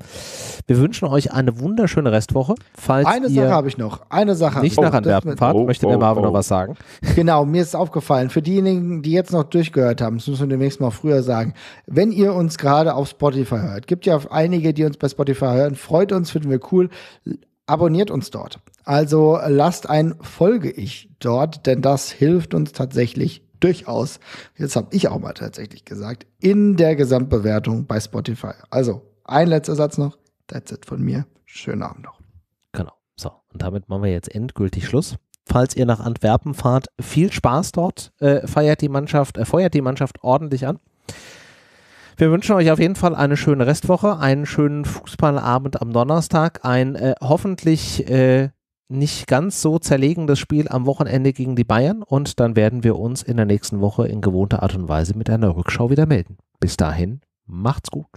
Wir wünschen euch eine wunderschöne Restwoche. Falls eine Sache habe ich noch. Eine Sache. Nicht nach Antwerpen fahrt, oh, möchte der Marvin oh. noch was sagen. <laughs> Genau, mir ist aufgefallen, für diejenigen, die jetzt noch durchgehört haben, das müssen wir demnächst mal früher sagen, wenn ihr uns gerade auf Spotify hört, gibt ja einige, die uns bei Spotify hören, freut uns, finden wir cool, abonniert uns dort. Also lasst ein Folge ich dort, denn das hilft uns tatsächlich durchaus, jetzt habe ich auch mal tatsächlich gesagt, in der Gesamtbewertung bei Spotify. Also, ein letzter Satz noch. That's it von mir. Schönen Abend noch. Genau. So, und damit machen wir jetzt endgültig Schluss. Falls ihr nach Antwerpen fahrt, viel Spaß dort. Äh, feiert die Mannschaft, äh, feuert die Mannschaft ordentlich an. Wir wünschen euch auf jeden Fall eine schöne Restwoche, einen schönen Fußballabend am Donnerstag, ein äh, hoffentlich äh, nicht ganz so zerlegendes Spiel am Wochenende gegen die Bayern und dann werden wir uns in der nächsten Woche in gewohnter Art und Weise mit einer Rückschau wieder melden. Bis dahin, macht's gut.